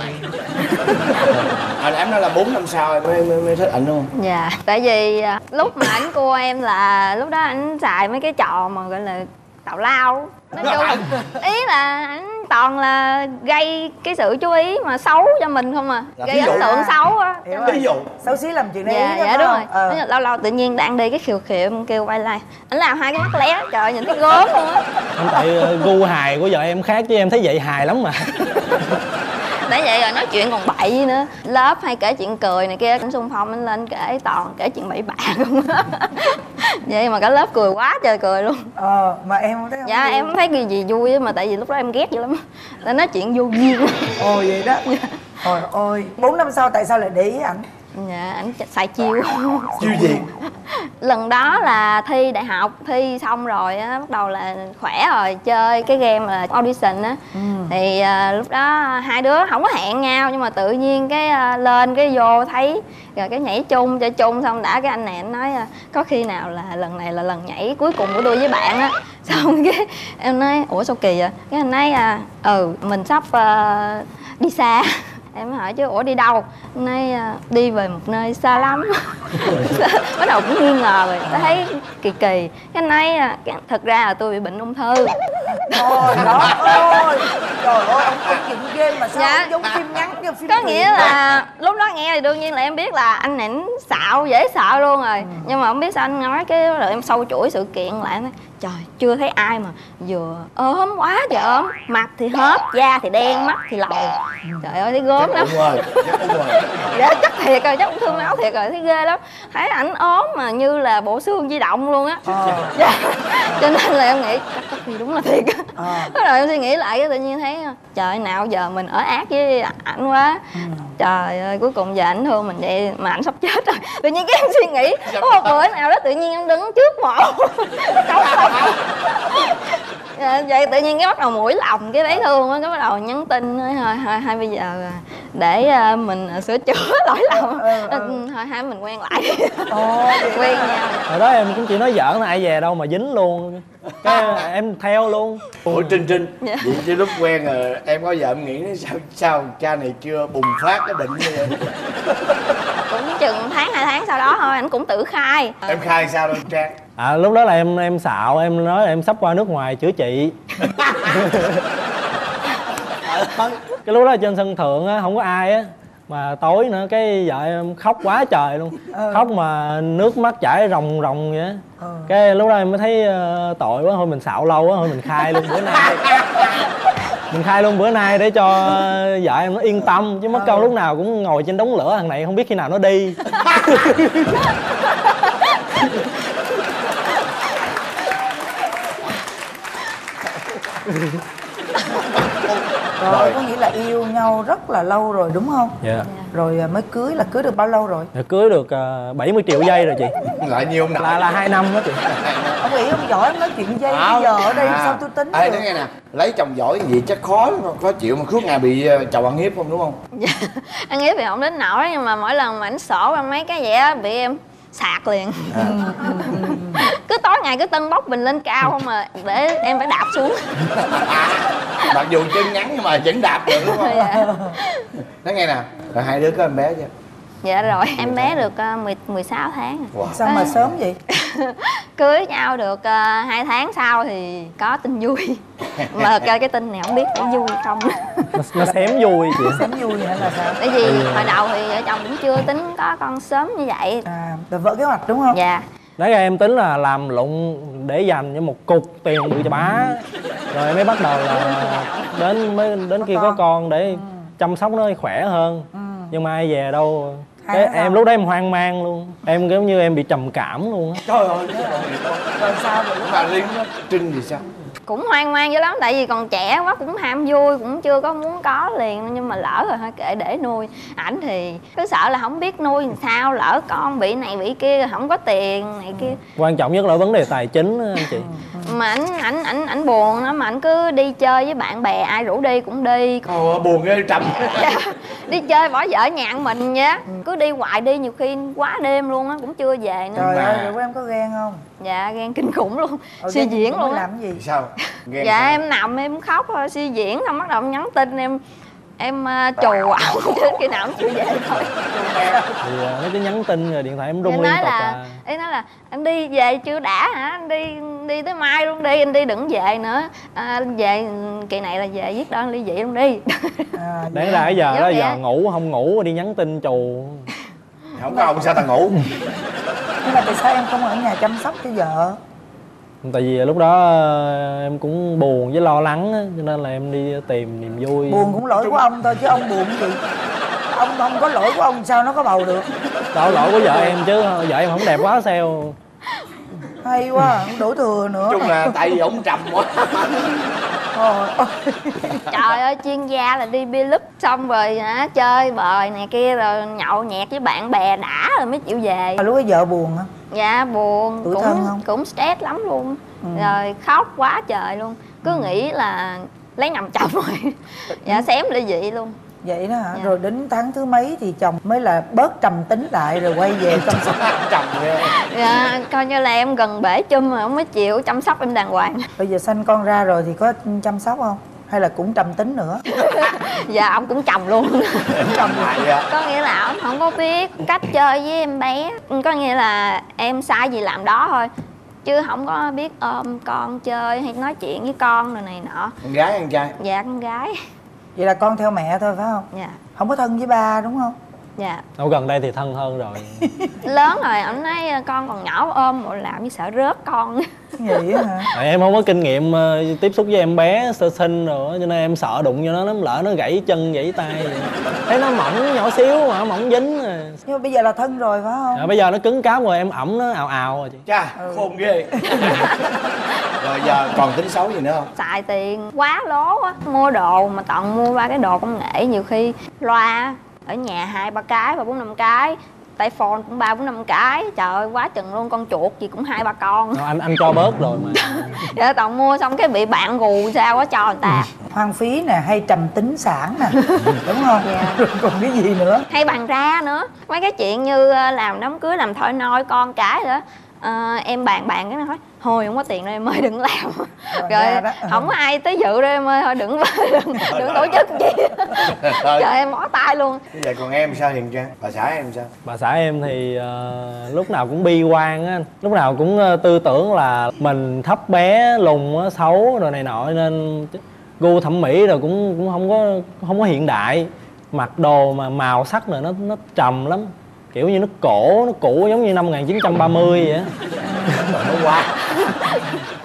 À, em nói là 4 năm sau em mới, mới, mới thích ảnh đúng không? Dạ, tại vì à, lúc mà ảnh cua em là lúc đó ảnh xài mấy cái trò mà gọi là tào lao. Nói chung ý là ảnh toàn là gây cái sự chú ý mà xấu cho mình không à. Là gây ấn tượng xấu á. Ví dụ. xấu xí làm chuyện đấy dạ dạ đúng không? rồi. Ờ. Lâu lâu tự nhiên đang đi cái khiều khiều em kêu quay lại. Ảnh làm hai cái mắt lé trời ơi, nhìn thấy gớm luôn á. Không, tại ờ, gu hài của vợ em khác chứ em thấy vậy hài lắm mà để vậy rồi nói chuyện còn bậy nữa. Lớp hay kể chuyện cười này kia ảnh xung phong anh lên kể toàn kể chuyện bậy bạ không vậy mà cả lớp cười quá trời cười luôn. Ờ mà em không thấy không dạ vui? em không thấy cái gì vui mà tại vì lúc đó em ghét dữ lắm. Là nói chuyện vô duyên. Ồ vậy đó. Trời ơi, 4 năm sau tại sao lại để ý ảnh? Dạ ảnh xài chiêu. Chiêu gì? Lần đó là thi đại học thi xong rồi á bắt đầu là khỏe rồi chơi cái game là audition á. Thì à, lúc đó hai đứa không có hẹn nhau nhưng mà tự nhiên cái à, lên cái vô thấy rồi cái nhảy chung chơi chung xong đã cái anh này anh nói à, có khi nào là lần này là lần nhảy cuối cùng của tôi với bạn á? Xong cái em nói ủa sao kỳ vậy? Cái anh nói à, ừ mình sắp à, đi xa em mới hỏi chứ ủa đi đâu? Nói à, đi về một nơi xa lắm. Bắt đầu cũng nghi ngờ rồi tôi thấy kỳ kỳ. Cái nay à, thật ra là tôi bị bệnh ung thư. Trời đó ơi! Trời ơi, ông, ông dựng game mà sao Dạ. giống phim ngắn như phim có nghĩa là lúc đó nghe thì đương nhiên là em biết là anh này ảnh xạo dễ sợ luôn rồi. Nhưng mà không biết sao anh nói cái rồi em sâu chuỗi sự kiện lại trời chưa thấy ai mà vừa ốm quá trời ốm. Mặt thì hớp da thì đen mắt thì lầu trời ơi thấy gớm lắm. rồi chắc rồi dạ chắc thiệt rồi chắc ung thư máu thiệt rồi thấy ghê lắm. Thấy ảnh ốm mà như là bộ xương di động luôn á. Dạ. cho nên là em nghĩ chắc khi đúng là thiệt á. Bắt đầu em suy nghĩ lại cái tự nhiên thấy trời nào giờ mình ở ác với ảnh quá. Trời ơi cuối cùng giờ ảnh thương mình vậy mà ảnh sắp chết rồi. Tự nhiên cái em suy nghĩ có một bữa nào đó tự nhiên em đứng trước mộ cống Dạ, vậy tự nhiên cái bắt đầu mũi lòng cái thấy thương á cái bắt đầu nhắn tin nói thôi thôi hai bây giờ để à, mình à, sửa chữa lỗi lầm Ừ, ừ. Ừ, thôi hai mình quen lại. Ồ, quen nhau hồi đó em cũng chỉ nói giỡn là ai về đâu mà dính luôn. Cái em theo luôn. Ủa trinh trinh Dạ. vậy chứ lúc quen rồi em có vợ em nghĩ sao sao cha này chưa bùng phát cái định như vậy chừng tháng hai tháng sau đó thôi anh cũng tự khai. Em khai sao đâu trang? À lúc đó là em em xạo em nói là em sắp qua nước ngoài chữa trị. Cái lúc đó trên sân thượng á không có ai á mà tối nữa cái vợ em khóc quá trời luôn. Khóc mà nước mắt chảy ròng ròng vậy á. Cái lúc đó em mới thấy ờ, tội quá thôi mình xạo lâu quá thôi mình khai luôn. bữa nay mình khai luôn bữa nay để cho vợ em nó yên tâm chứ mất công lúc nào cũng ngồi trên đống lửa thằng này không biết khi nào nó đi. Rồi, có nghĩa là yêu nhau rất là lâu rồi đúng không? dạ Rồi à, mới cưới là cưới được bao lâu rồi? Dạ, cưới được uh, 70 triệu giây rồi chị lại nhiều ông là nội là hai năm đó chị Ông nghĩ ông giỏi ông nói chuyện dây Không. bây giờ ở đây À. sao tôi tính Ê, được? nói nghe nè lấy chồng giỏi gì chắc khó lắm khó chịu mà suốt ngày bị ờ, chồng ăn hiếp không đúng không anh nghĩ thì không đến nổi nhưng mà mỗi lần mà ảnh sổ ra mấy cái vậy á bị em sạc liền. Cứ tối ngày cứ tân bốc mình lên cao không mà để em phải đạp xuống. Mặc dù chân ngắn nhưng mà vẫn đạp được đúng không? Dạ. nói nghe nè rồi hai đứa có em bé chưa dạ rồi em bé được uh, 10, 16 tháng. Rồi. Sao mà sớm vậy? cưới nhau được uh, 2 tháng sau thì có tin vui. Mà thật ra cái tin này không biết có vui không. Nó, nó xém vui chị Sớm vui hay là sao? bởi vì hồi đầu thì vợ chồng cũng chưa tính có con sớm như vậy. À, vợ kế hoạch đúng không? dạ. Đấy ra em tính là làm lụng để dành cho một cục tiền bự cho bá. Rồi mới bắt đầu là đến mới đến khi có con. để chăm sóc nó khỏe hơn. Nhưng mà ai về đâu cái em lúc đó em hoang mang luôn. Em giống như em bị trầm cảm luôn á. Trời ơi Rồi sao vậy? mà riêng nó trinh thì sao? Cũng hoang mang dữ lắm tại vì còn trẻ quá cũng ham vui cũng chưa có muốn có liền nhưng mà lỡ rồi thôi kệ để nuôi. Ảnh thì cứ sợ là không biết nuôi làm sao lỡ con bị này bị kia không có tiền này kia. Quan trọng nhất là vấn đề tài chính á anh chị. Mà ảnh ảnh ảnh ảnh buồn lắm mà ảnh cứ đi chơi với bạn bè ai rủ đi cũng đi. Ồ, buồn ghê trầm đi chơi bỏ vợ nhà ăn mình vậy cứ đi hoài đi nhiều khi quá đêm luôn á cũng chưa về nữa. Trời ơi rồi em có ghen không? Dạ ghen kinh khủng luôn. Ờ, suy diễn luôn làm cái gì? Sao? Ghen dạ sao? em nằm em khóc thôi suy diễn xong bắt đầu em nhắn tin em em trù ổng đến khi nào cũng chịu về thôi. Thì à, mấy cái nhắn tin rồi điện thoại em rung liên nói tục là à. em nói là anh đi về chưa đã hả? Anh đi đi tới mai luôn đi anh đi đừng về nữa. À, anh về kỳ này là về viết đơn ly dị luôn đi. À, đáng ra cái giờ đó giờ ngủ không ngủ đi nhắn tin trù không có ông sao ta ngủ? Nhưng mà tại sao em không ở nhà chăm sóc cho vợ tại vì lúc đó ờ, em cũng buồn với lo lắng á, cho nên là em đi tìm niềm vui. Buồn cũng lỗi của ông thôi chứ ông buồn cái gì? Ông không có lỗi của ông sao nó có bầu được? Đâu lỗi của vợ em chứ vợ em không đẹp quá sao? Hay quá không đổ thừa nữa. Chung là tại vì ổng trầm quá. Trời ơi. trời ơi chuyên gia là đi bia lúp xong rồi hả chơi bời này kia rồi nhậu nhẹt với bạn bè đã rồi mới chịu về. Lúc ấy vợ buồn hả dạ buồn. Tủi cũng thân không? cũng stress lắm luôn. Ừ. rồi khóc quá trời luôn. Cứ nghĩ là lấy nhầm chồng rồi. Dạ xém ly dị luôn. Vậy đó hả? Dạ. rồi đến tháng thứ mấy thì chồng mới là bớt trầm tính lại rồi quay về chăm sóc? Trầm ghê. Dạ coi như là em gần bể chum mà ông mới chịu chăm sóc em đàng hoàng. Bây giờ sanh con ra rồi thì có chăm sóc không hay là cũng trầm tính nữa? Dạ ông cũng chồng luôn. Trầm lại vậy có nghĩa là ông không có biết cách chơi với em bé. Có nghĩa là em sai gì làm đó thôi. Chứ không có biết ôm con chơi hay nói chuyện với con rồi này nọ. Con gái con trai dạ con gái. Vậy là con theo mẹ thôi phải không? Dạ. Không có thân với ba đúng không dạ. Ở gần đây thì thân hơn rồi. Lớn rồi ông nói con còn nhỏ ôm một làm như sợ rớt con. Vậy hả? Tại em không có kinh nghiệm ờ, tiếp xúc với em bé sơ sinh rồi cho nên em sợ đụng vô nó lắm lỡ nó gãy chân gãy tay vậy. thấy nó mỏng nhỏ xíu mà mỏng dính rồi. nhưng mà bây giờ là thân rồi phải không? Rồi bây giờ nó cứng cáp rồi em ẩm nó ào ào rồi chị. Cha khôn ghê. Rồi giờ còn tính xấu gì nữa không? Xài tiền quá lố á mua đồ mà toàn mua ba cái đồ công nghệ nhiều khi loa ở nhà hai ba cái và bốn năm cái. Tay phone cũng ba bốn năm cái. Trời ơi quá chừng luôn con chuột gì cũng hai ba con. Rồi anh anh cho bớt rồi mà. Dạ toàn mua xong cái bị bạn gù sao quá cho người ta. Hoang phí nè hay trầm tính sản nè. Đúng không? Dạ. rồi còn cái gì nữa? Hay bàn ra nữa. Mấy cái chuyện như ờ, làm đám cưới làm thôi nôi con cái nữa Ờ, em bàn bàn cái nó nói thôi không có tiền đâu em ơi đừng làm. Bàn rồi không có ai tới dự đâu em ơi thôi đừng đừng, đừng tổ chức gì. Trời em mỏi tay luôn. Vậy còn em sao hiền trang? Bà xã em sao? Bà xã em thì ờ, lúc nào cũng bi quan á lúc nào cũng ờ, tư tưởng là mình thấp bé lùn á, xấu rồi này nọ nên gu thẩm mỹ rồi cũng cũng không có không có hiện đại. Mặc đồ mà màu sắc rồi nó nó trầm lắm kiểu như nó cổ nó cũ giống như năm 1930 vậy á. Nó quá.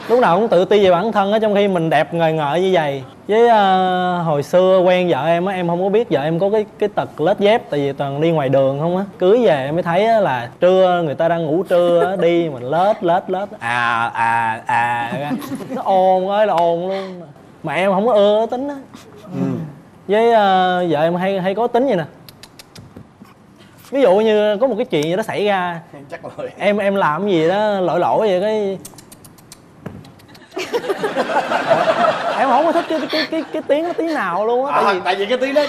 Lúc nào cũng tự ti về bản thân á trong khi mình đẹp ngời ngợi như vậy. Với ờ, hồi xưa quen vợ em á em không có biết vợ em có cái cái tật lết dép tại vì toàn đi ngoài đường không á. Cưới về em mới thấy á là trưa người ta đang ngủ trưa á đi mình lết lết lết. À à à. Nó ồn ơi là ồn luôn. Mà em không có ưa tính á. Với ờ, vợ em hay hay có tính vậy nè ví dụ như có một cái chuyện gì đó xảy ra. Chắc rồi em em làm cái gì đó lỗi lỗi vậy cái em không có thích cái cái cái cái tiếng nó tiếng nào luôn á. Tại à, vì tại vì cái tiếng đó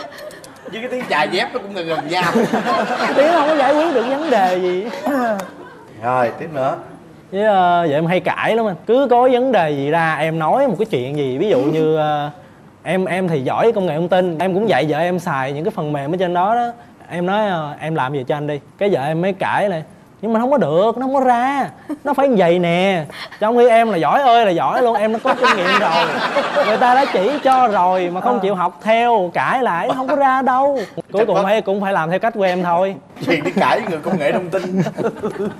với cái tiếng chài dép nó cũng gần gần nhau. Cái tiếng nó không có giải quyết được vấn đề gì. Rồi tiếp nữa. Với ờ, vậy em hay cãi lắm anh. Cứ có vấn đề gì ra em nói một cái chuyện gì ví dụ như ờ, em em thì giỏi công nghệ thông tin em cũng dạy vợ em xài những cái phần mềm ở trên đó đó em nói ờ, em làm gì cho anh đi? Cái vợ em mới cãi này nhưng mà không có được nó không có ra. Nó phải như vậy nè. Trong khi em là giỏi ơi là giỏi luôn em nó có kinh nghiệm rồi. Người ta đã chỉ cho rồi mà không chịu học theo cãi lại nó không có ra đâu. Cuối cùng phải cũng phải làm theo cách của em thôi. Chuyện đi cãi với người công nghệ thông tin.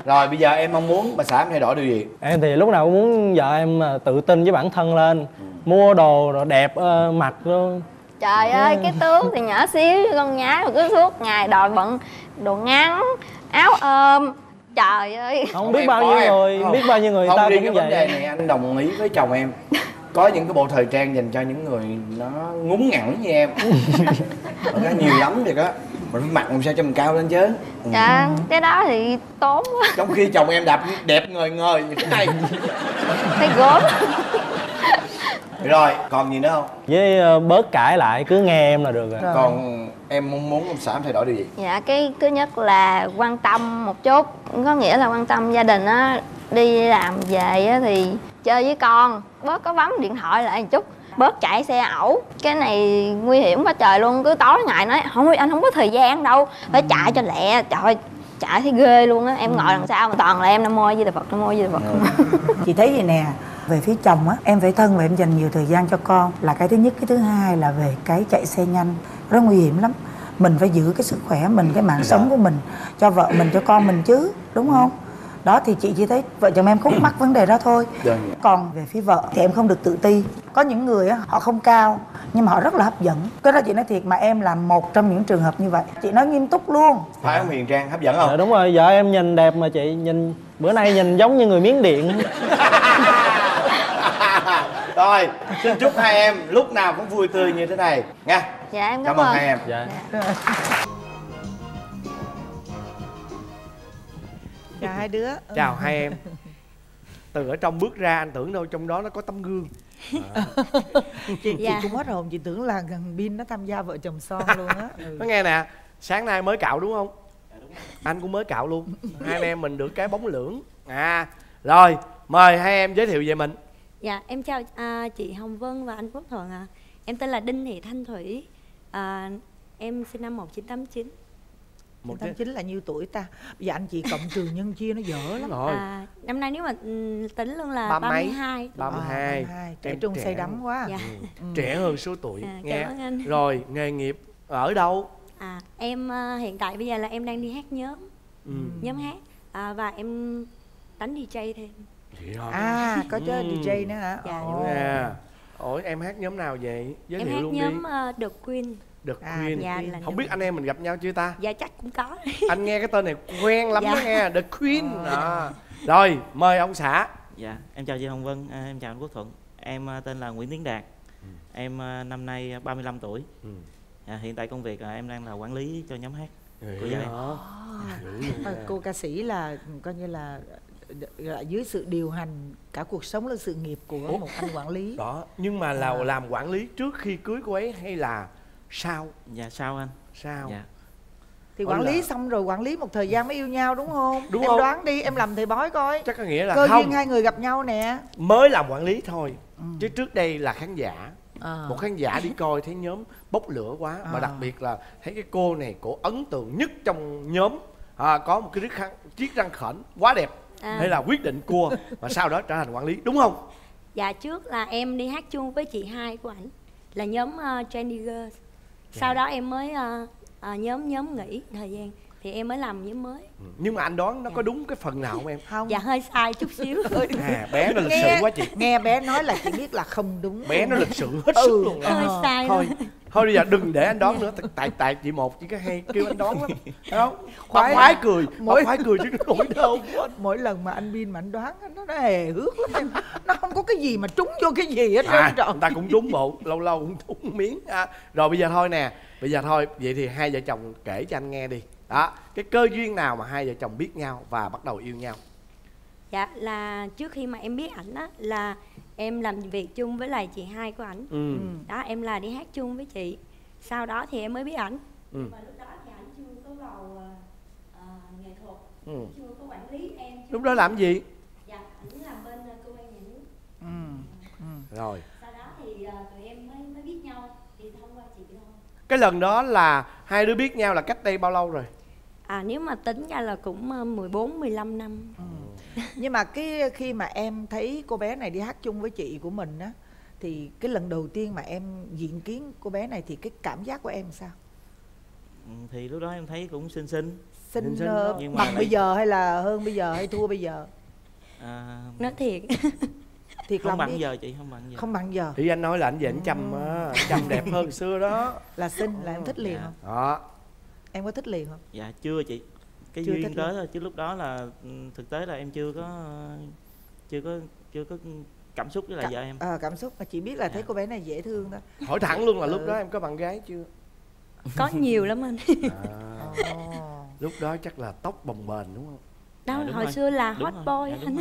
Rồi bây giờ em mong muốn bà xã em thay đổi điều gì? Em thì lúc nào cũng muốn vợ em ờ, tự tin với bản thân lên. Mua đồ rồi đẹp ờ, mặc luôn trời ơi cái tướng thì nhỏ xíu con nhái mà cứ suốt ngày đòi bận đồ ngắn áo ôm. Trời ơi. Không Không, biết bao nhiêu em. người Không. biết bao nhiêu người không ta riêng cũng cái vấn đề này anh đồng ý với chồng em. Có những cái bộ thời trang dành cho những người nó ngúng ngẳng như em. Có nhiều lắm vậy đó. Mình phải mặc làm sao cho mình cao lên chứ? Ừ. dạ cái đó thì tốn quá. Trong khi chồng em đạp đẹp ngời ngời như thế này thấy gớm rồi còn gì nữa không? Với ờ, bớt cãi lại cứ nghe em là được rồi, Rồi. còn em mong muốn ông xã thay đổi điều gì? Dạ cái thứ nhất là quan tâm một chút. Có nghĩa là quan tâm gia đình á đi làm về á thì chơi với con. Bớt có bấm điện thoại lại một chút bớt chạy xe ẩu. Cái này nguy hiểm quá trời luôn cứ tối ngày nói không anh không có thời gian đâu phải chạy cho lẹ. Trời ơi, chạy thấy ghê luôn á em ngồi đằng sau mà toàn là em nam mô di đà phật nam mô di đà phật. À. chị thấy vậy nè về phía chồng á em phải thân và em dành nhiều thời gian cho con. Là cái thứ nhất. Cái thứ hai là về cái chạy xe nhanh. Rất nguy hiểm lắm. Mình phải giữ cái sức khỏe mình cái mạng sống của mình cho vợ mình cho con mình chứ đúng không? Đó thì chị chỉ thấy vợ chồng em khúc mắc vấn đề đó thôi. Còn về phía vợ thì em không được tự ti. Có những người á họ không cao nhưng mà họ rất là hấp dẫn. Cái đó chị nói thiệt mà em là một trong những trường hợp như vậy. Chị nói nghiêm túc luôn. Phải không Huyền Trang? Hấp dẫn Dạ, không đúng rồi. Vợ em nhìn đẹp mà chị nhìn bữa nay nhìn giống như người miếng điện rồi xin chúc hai em lúc nào cũng vui tươi như thế này. Nha dạ em cảm, cảm ơn hai em. Dạ. Chào hai đứa. Chào hai em. Từ ở trong bước ra anh tưởng đâu trong đó nó có tấm gương. Chị, Dạ. chị cũng hết hồn chị tưởng là gần pin nó tham gia vợ chồng son luôn á. Ừ. nó nghe nè sáng nay mới cạo đúng không? Anh cũng mới cạo luôn. Hai anh em mình được cái bóng lưỡng. À rồi mời hai em giới thiệu về mình Dạ, em chào à, chị Hồng Vân và anh Quốc Thuận ạ. Em tên là Đinh Thị Thanh Thủy. À, em sinh năm 1989. một tháng cái chín là nhiêu tuổi ta bây giờ anh chị cộng trừ nhân chia nó dở lắm rồi À, năm nay nếu mà ừm, tính luôn là Ba mấy? 32. ba mươi hai À, trẻ Em trung trẻ. say đắm quá Dạ. Ừ. trẻ hơn số tuổi À, nghe cảm ơn anh. rồi nghề nghiệp ở đâu À, em à, hiện tại bây giờ là em đang đi hát nhóm, ừ. nhóm hát à, và em đánh DJ thêm. À có chơi Ừ. DJ nữa hả Dạ, Ồ. đúng rồi. Nè, ủa em hát nhóm nào vậy giới em thiệu hát luôn nhóm đi à, The Queen. The À, Queen Dạ, là không biết anh em mình gặp nhau chưa ta Dạ chắc cũng có. anh nghe cái tên này quen lắm Dạ. đó nghe The Queen à. rồi mời ông xã Dạ, em chào chị Hồng Vân, à, em chào anh Quốc Thuận. Em à, tên là Nguyễn Tiến Đạt. Em à, năm nay à, 35 tuổi. Ừ. À, hiện tại công việc à, em đang là quản lý cho nhóm hát. Của gia À, nè. cô ca sĩ là coi như là là dưới sự điều hành cả cuộc sống là sự nghiệp của Ủa? một anh quản lý đó nhưng mà là À. làm quản lý trước khi cưới cô ấy hay là sau Dạ, sao anh? sau Dạ. thì quản lý là- xong rồi quản lý một thời gian mới yêu nhau đúng không Đúng em không? đoán đi em làm thầy bói coi chắc có nghĩa là cơ không duyên hai người gặp nhau nè mới làm quản lý thôi Ừ. chứ trước đây là khán giả À. một khán giả đi coi thấy nhóm bốc lửa quá mà À. đặc biệt là thấy cái cô này cổ ấn tượng nhất trong nhóm à, có một cái chiếc răng, chiếc răng khểnh quá đẹp À. hay là quyết định cua và sau đó trở thành quản lý đúng không Dạ trước là em đi hát chung với chị hai của ảnh là nhóm uh, Trendy Girls. Sau đó em mới uh, uh, nhóm nhóm nghỉ thời gian thì em mới làm nhóm mới. Ừ. nhưng mà anh đoán nó có đúng cái phần nào không em? Không. Dạ hơi sai chút xíu. à bé nó lịch sự quá chị. nghe bé nói là chị biết là không đúng. Bé nó lịch sự hết Ừ. sức luôn. Hơi Ờ, sai thôi thôi. thôi bây giờ đừng để anh đoán nữa. Tại- tại chị một chỉ có hay kêu anh đoán lắm. Thấy không? Khoái- khoái khoái cười. Mỗi- khoái cười chứ nó nổi đâu. Mỗi lần mà anh Bin mà anh đoán nó nó hề hước lắm em. Nó không có cái gì mà trúng vô cái gì hết à, trơn người ta cũng trúng bộ. Lâu lâu cũng trúng miếng. À, rồi bây giờ thôi nè. Bây giờ thôi vậy thì hai vợ chồng kể cho anh nghe đi đó cái cơ duyên nào mà hai vợ chồng biết nhau và bắt đầu yêu nhau Dạ là trước khi mà em biết ảnh á là em làm việc chung với lại chị hai của ảnh. ừ. Đó em là đi hát chung với chị. Sau đó thì em mới biết ảnh. Ừ. Và lúc đó thì ảnh chưa có vào nghệ thuật, Ừ. chưa có quản lý em. chưa lúc đó làm gì Dạ, ảnh làm bên ờ, cơ quan nhà nước. ừ. rồi sau đó thì ờ, tụi em mới mới biết nhau thì thông qua chị thôi cái lần đó là hai đứa biết nhau là cách đây bao lâu rồi à nếu mà tính ra là cũng ờ, 14 15 năm nhưng mà cái khi mà em thấy cô bé này đi hát chung với chị của mình á thì cái lần đầu tiên mà em diện kiến cô bé này thì cái cảm giác của em sao Ừ, Thì lúc đó em thấy cũng xinh xinh. xinh Xinh xinh ờ. Nhưng mà bằng lại- bây giờ hay là hơn bây giờ hay thua bây giờ À, nói thiệt thiệt không bằng đi. giờ chị, không bằng giờ. không bằng giờ thì anh nói là anh về anh chăm á chăm đẹp hơn xưa đó là xinh là em thích liền Dạ. không đó em có thích liền không? Dạ chưa chị. Cái Chưa duyên thích tới thôi chứ lúc đó là ừ, thực tế là em chưa có chưa có chưa có cảm xúc với lại Cả- vợ em. ờ, cảm xúc. Mà chị biết là thấy Dạ. cô bé này dễ thương thôi hỏi thẳng luôn là lúc Ừ. đó em có bạn gái chưa? Có nhiều lắm anh. À, lúc đó chắc là tóc bồng bềnh đúng không? Đâu đúng hồi rồi. xưa là Đúng hot rồi, boy dạ, anh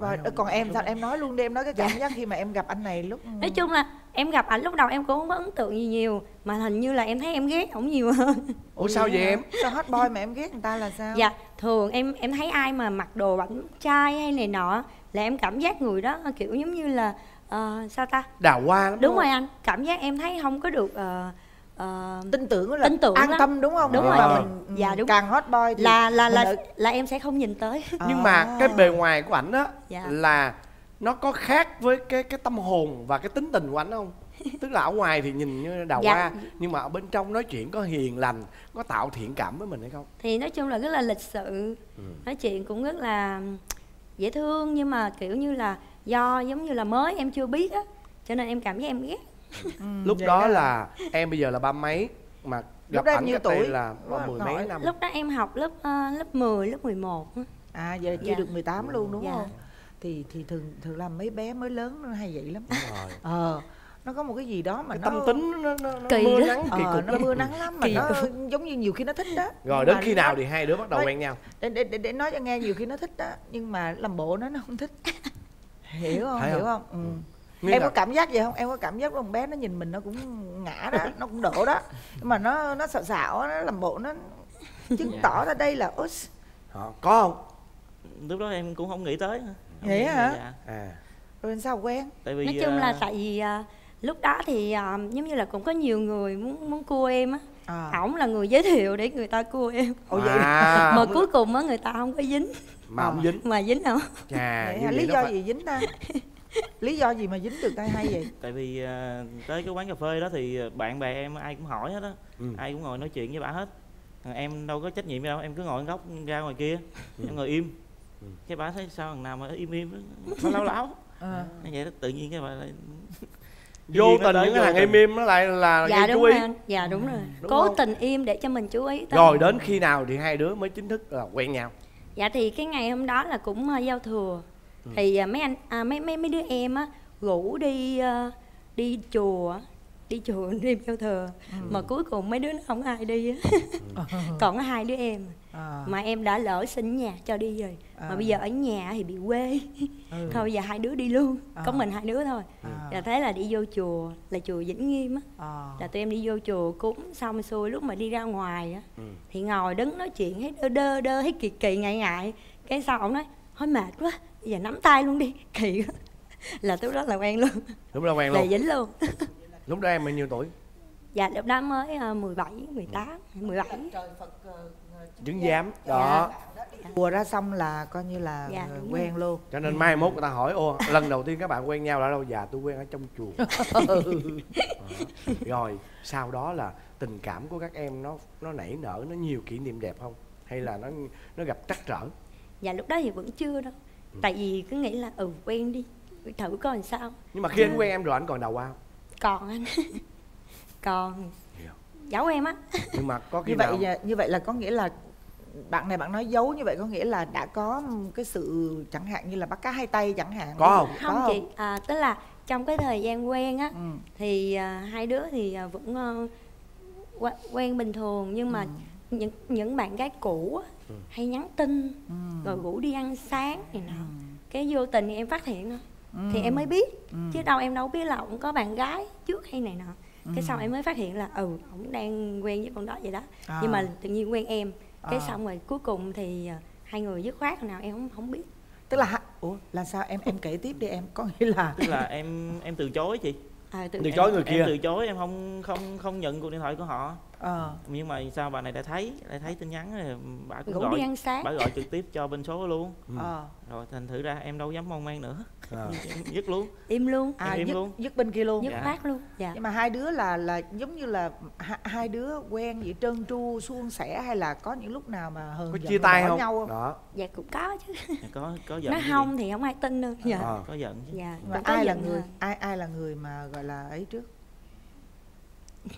rồi. còn em sao em nói luôn đi em nói cái cảm giác khi mà em gặp anh này lúc nói chung là em gặp ảnh lúc đầu em cũng không có ấn tượng gì nhiều mà hình như là em thấy em ghét ổng nhiều hơn. Ủa sao vậy em? Sao hot boy mà em ghét người ta là sao? Dạ thường em em thấy ai mà mặc đồ bảnh trai hay này nọ là em cảm giác người đó kiểu giống như là ờ, sao ta? Đào hoa lắm đúng rồi anh cảm giác em thấy không có được ờ, ờ, tin tưởng là tin tưởng an lắm. tâm đúng không? Đúng Mà rồi mình ừ, dạ đúng. càng hot boy thì là là là ở- là em sẽ không nhìn tới. Nhưng mà cái bề ngoài của ảnh á Dạ. là nó có khác với cái cái tâm hồn và cái tính tình của ảnh không? Tức là ở ngoài thì nhìn như đào Dạ. hoa nhưng mà ở bên trong nói chuyện có hiền lành có tạo thiện cảm với mình hay không? Thì nói chung là rất là lịch sự. Nói chuyện cũng rất là dễ thương nhưng mà kiểu như là do giống như là mới em chưa biết á cho nên em cảm giác em ghét lúc vậy đó đó. là em bây giờ là ba mấy mà gặp em ảnh nhiêu tuổi? là mười mấy năm lúc đó em học lớp ờ, lớp 10, lớp 11 á. à giờ chưa Dạ. được 18 luôn đúng Dạ. không thì thì thường thường là mấy bé mới lớn nó hay vậy lắm rồi ờ nó có một cái gì đó mà cái nó tâm tính nó, nó, nó Kỳ mưa đó. nắng kỳ ờ, cục nó mưa nắng lắm mà Kỳ nó cục. giống như nhiều khi nó thích đó rồi đến mà khi nó- nào thì hai đứa bắt đầu nói- quen nhau để, để, để, để nói cho nghe nhiều khi nó thích đó nhưng mà làm bộ nó nó không thích hiểu không Thấy hiểu không? không, ừ. Nghĩa em là- có cảm giác vậy không? Em có cảm giác con bé nó nhìn mình nó cũng ngã đó nó cũng đổ đó. Nhưng mà nó nó xạo á, nó làm bộ nó chứng tỏ ra đây là út Hả? có không? Lúc đó em cũng không nghĩ tới. Không Vậy nghĩ hả? dạ. à. Rồi sao quen? Tại vì nói chung là à, tại vì à, lúc đó thì à, giống như là cũng có nhiều người muốn muốn cua em á. À. ổng là người giới thiệu để người ta cua em. Ồ, vậy? À, mà cuối cùng á người ta không có dính. Mà không dính. Mà dính không chà Vậy vậy lý do phải- gì dính ta lý do gì mà dính được tay hay vậy? Tại vì à, tới cái quán cà phê đó thì bạn bè em ai cũng hỏi hết á. Ừ. ai cũng ngồi nói chuyện với bà hết. À, em đâu có trách nhiệm gì đâu em cứ ngồi góc ra ngoài kia em ngồi im. Ừ. cái bà thấy sao thằng nào mà im im nó láo láo. À. Như vậy đó tự nhiên cái bà lại vô tình những thằng im im nó lại là dạ đúng chú rồi ý anh. Dạ đúng rồi. Đúng cố không? tình im để cho mình chú ý tới rồi đến khi nào thì hai đứa mới chính thức là quen nhau? Dạ thì cái ngày hôm đó là cũng ờ, giao thừa thì ờ, mấy anh à, mấy mấy mấy đứa em á rủ đi ờ, đi chùa đi chùa đêm giao thừa mà cuối cùng mấy đứa nó không ai đi á còn có hai đứa em À. mà em đã lỡ xin nhà cho đi rồi À. mà bây giờ ở nhà thì bị quê Ừ. thôi giờ hai đứa đi luôn có À. mình hai đứa thôi À. là thế là đi vô chùa là chùa vĩnh nghiêm á À. là tụi em đi vô chùa cúng xong xuôi lúc mà đi ra ngoài á Ừ. thì ngồi đứng nói chuyện thấy đơ đơ đơ thấy kỳ kỳ ngại ngại cái sau ổng nói thôi mệt quá bây giờ nắm tay luôn đi. Kỳ quá. Là lúc đó là quen luôn. Lúc đó quen là luôn. dính luôn. Lúc đó em bao nhiêu tuổi? Dạ lúc đó mới uh, 17, 18, 17 chứng giám. đó. Bùa ra xong là coi như là Dạ, ờ, quen luôn. Cho nên mai mốt người ta hỏi ô lần đầu tiên các bạn quen nhau là đâu? Dạ tôi quen ở trong chùa. Đó. rồi sau đó là tình cảm của các em nó nó nảy nở nó nhiều kỷ niệm đẹp không? Hay là nó nó gặp trắc trở? Dạ lúc đó thì vẫn chưa đâu tại vì cứ nghĩ là ừ quen đi thử coi làm sao. Nhưng mà khi anh quen em rồi anh còn đầu hoa không? còn anh. Còn. Giấu em á. Nhưng mà có khi như vậy nào như vậy là có nghĩa là bạn này bạn nói giấu như vậy có nghĩa là đã có cái sự chẳng hạn như là bắt cá hai tay chẳng hạn. Có không? không chị. à, tức là trong cái thời gian quen á Ừ. thì à, hai đứa thì à, vẫn qua- quen bình thường. Nhưng mà những những bạn gái cũ á, Ừ. hay nhắn tin Ừ. rồi rủ đi ăn sáng này nọ cái vô tình thì em phát hiện thôi Ừ. thì em mới biết Ừ. chứ đâu em đâu biết là ông có bạn gái trước hay này nọ cái Ừ. sau em mới phát hiện là ừ ổng đang quen với con đó vậy đó À. nhưng mà tự nhiên quen em cái À. xong rồi cuối cùng thì à, hai người dứt khoát nào em không không biết tức là ủa là sao em em kể tiếp đi em có nghĩa là tức là em em từ chối chị à, tự từ chối người em kia từ chối em không không không nhận cuộc điện thoại của họ ờ. Nhưng mà sao bà này đã thấy đã thấy tin nhắn rồi bà cũng gọi đi ăn sáng. bà gọi trực tiếp cho bên số luôn. Ừ. ờ. Rồi thành thử ra em đâu dám mong man nữa. À. dứt luôn. Im luôn. À im dứt, luôn. dứt bên kia luôn. Dứt Dạ. khoát luôn. Dạ. Nhưng mà hai đứa là là giống như là hai, đứa quen vậy trơn tru suôn sẻ hay là có những lúc nào mà hờn có chia tay không? nhau không? Đó. Dạ cũng có chứ. Có có giận nó không thì không ai tin đâu. Dạ. À. có giận chứ. dạ. Có ai là người hơn. ai ai là người mà gọi là ấy trước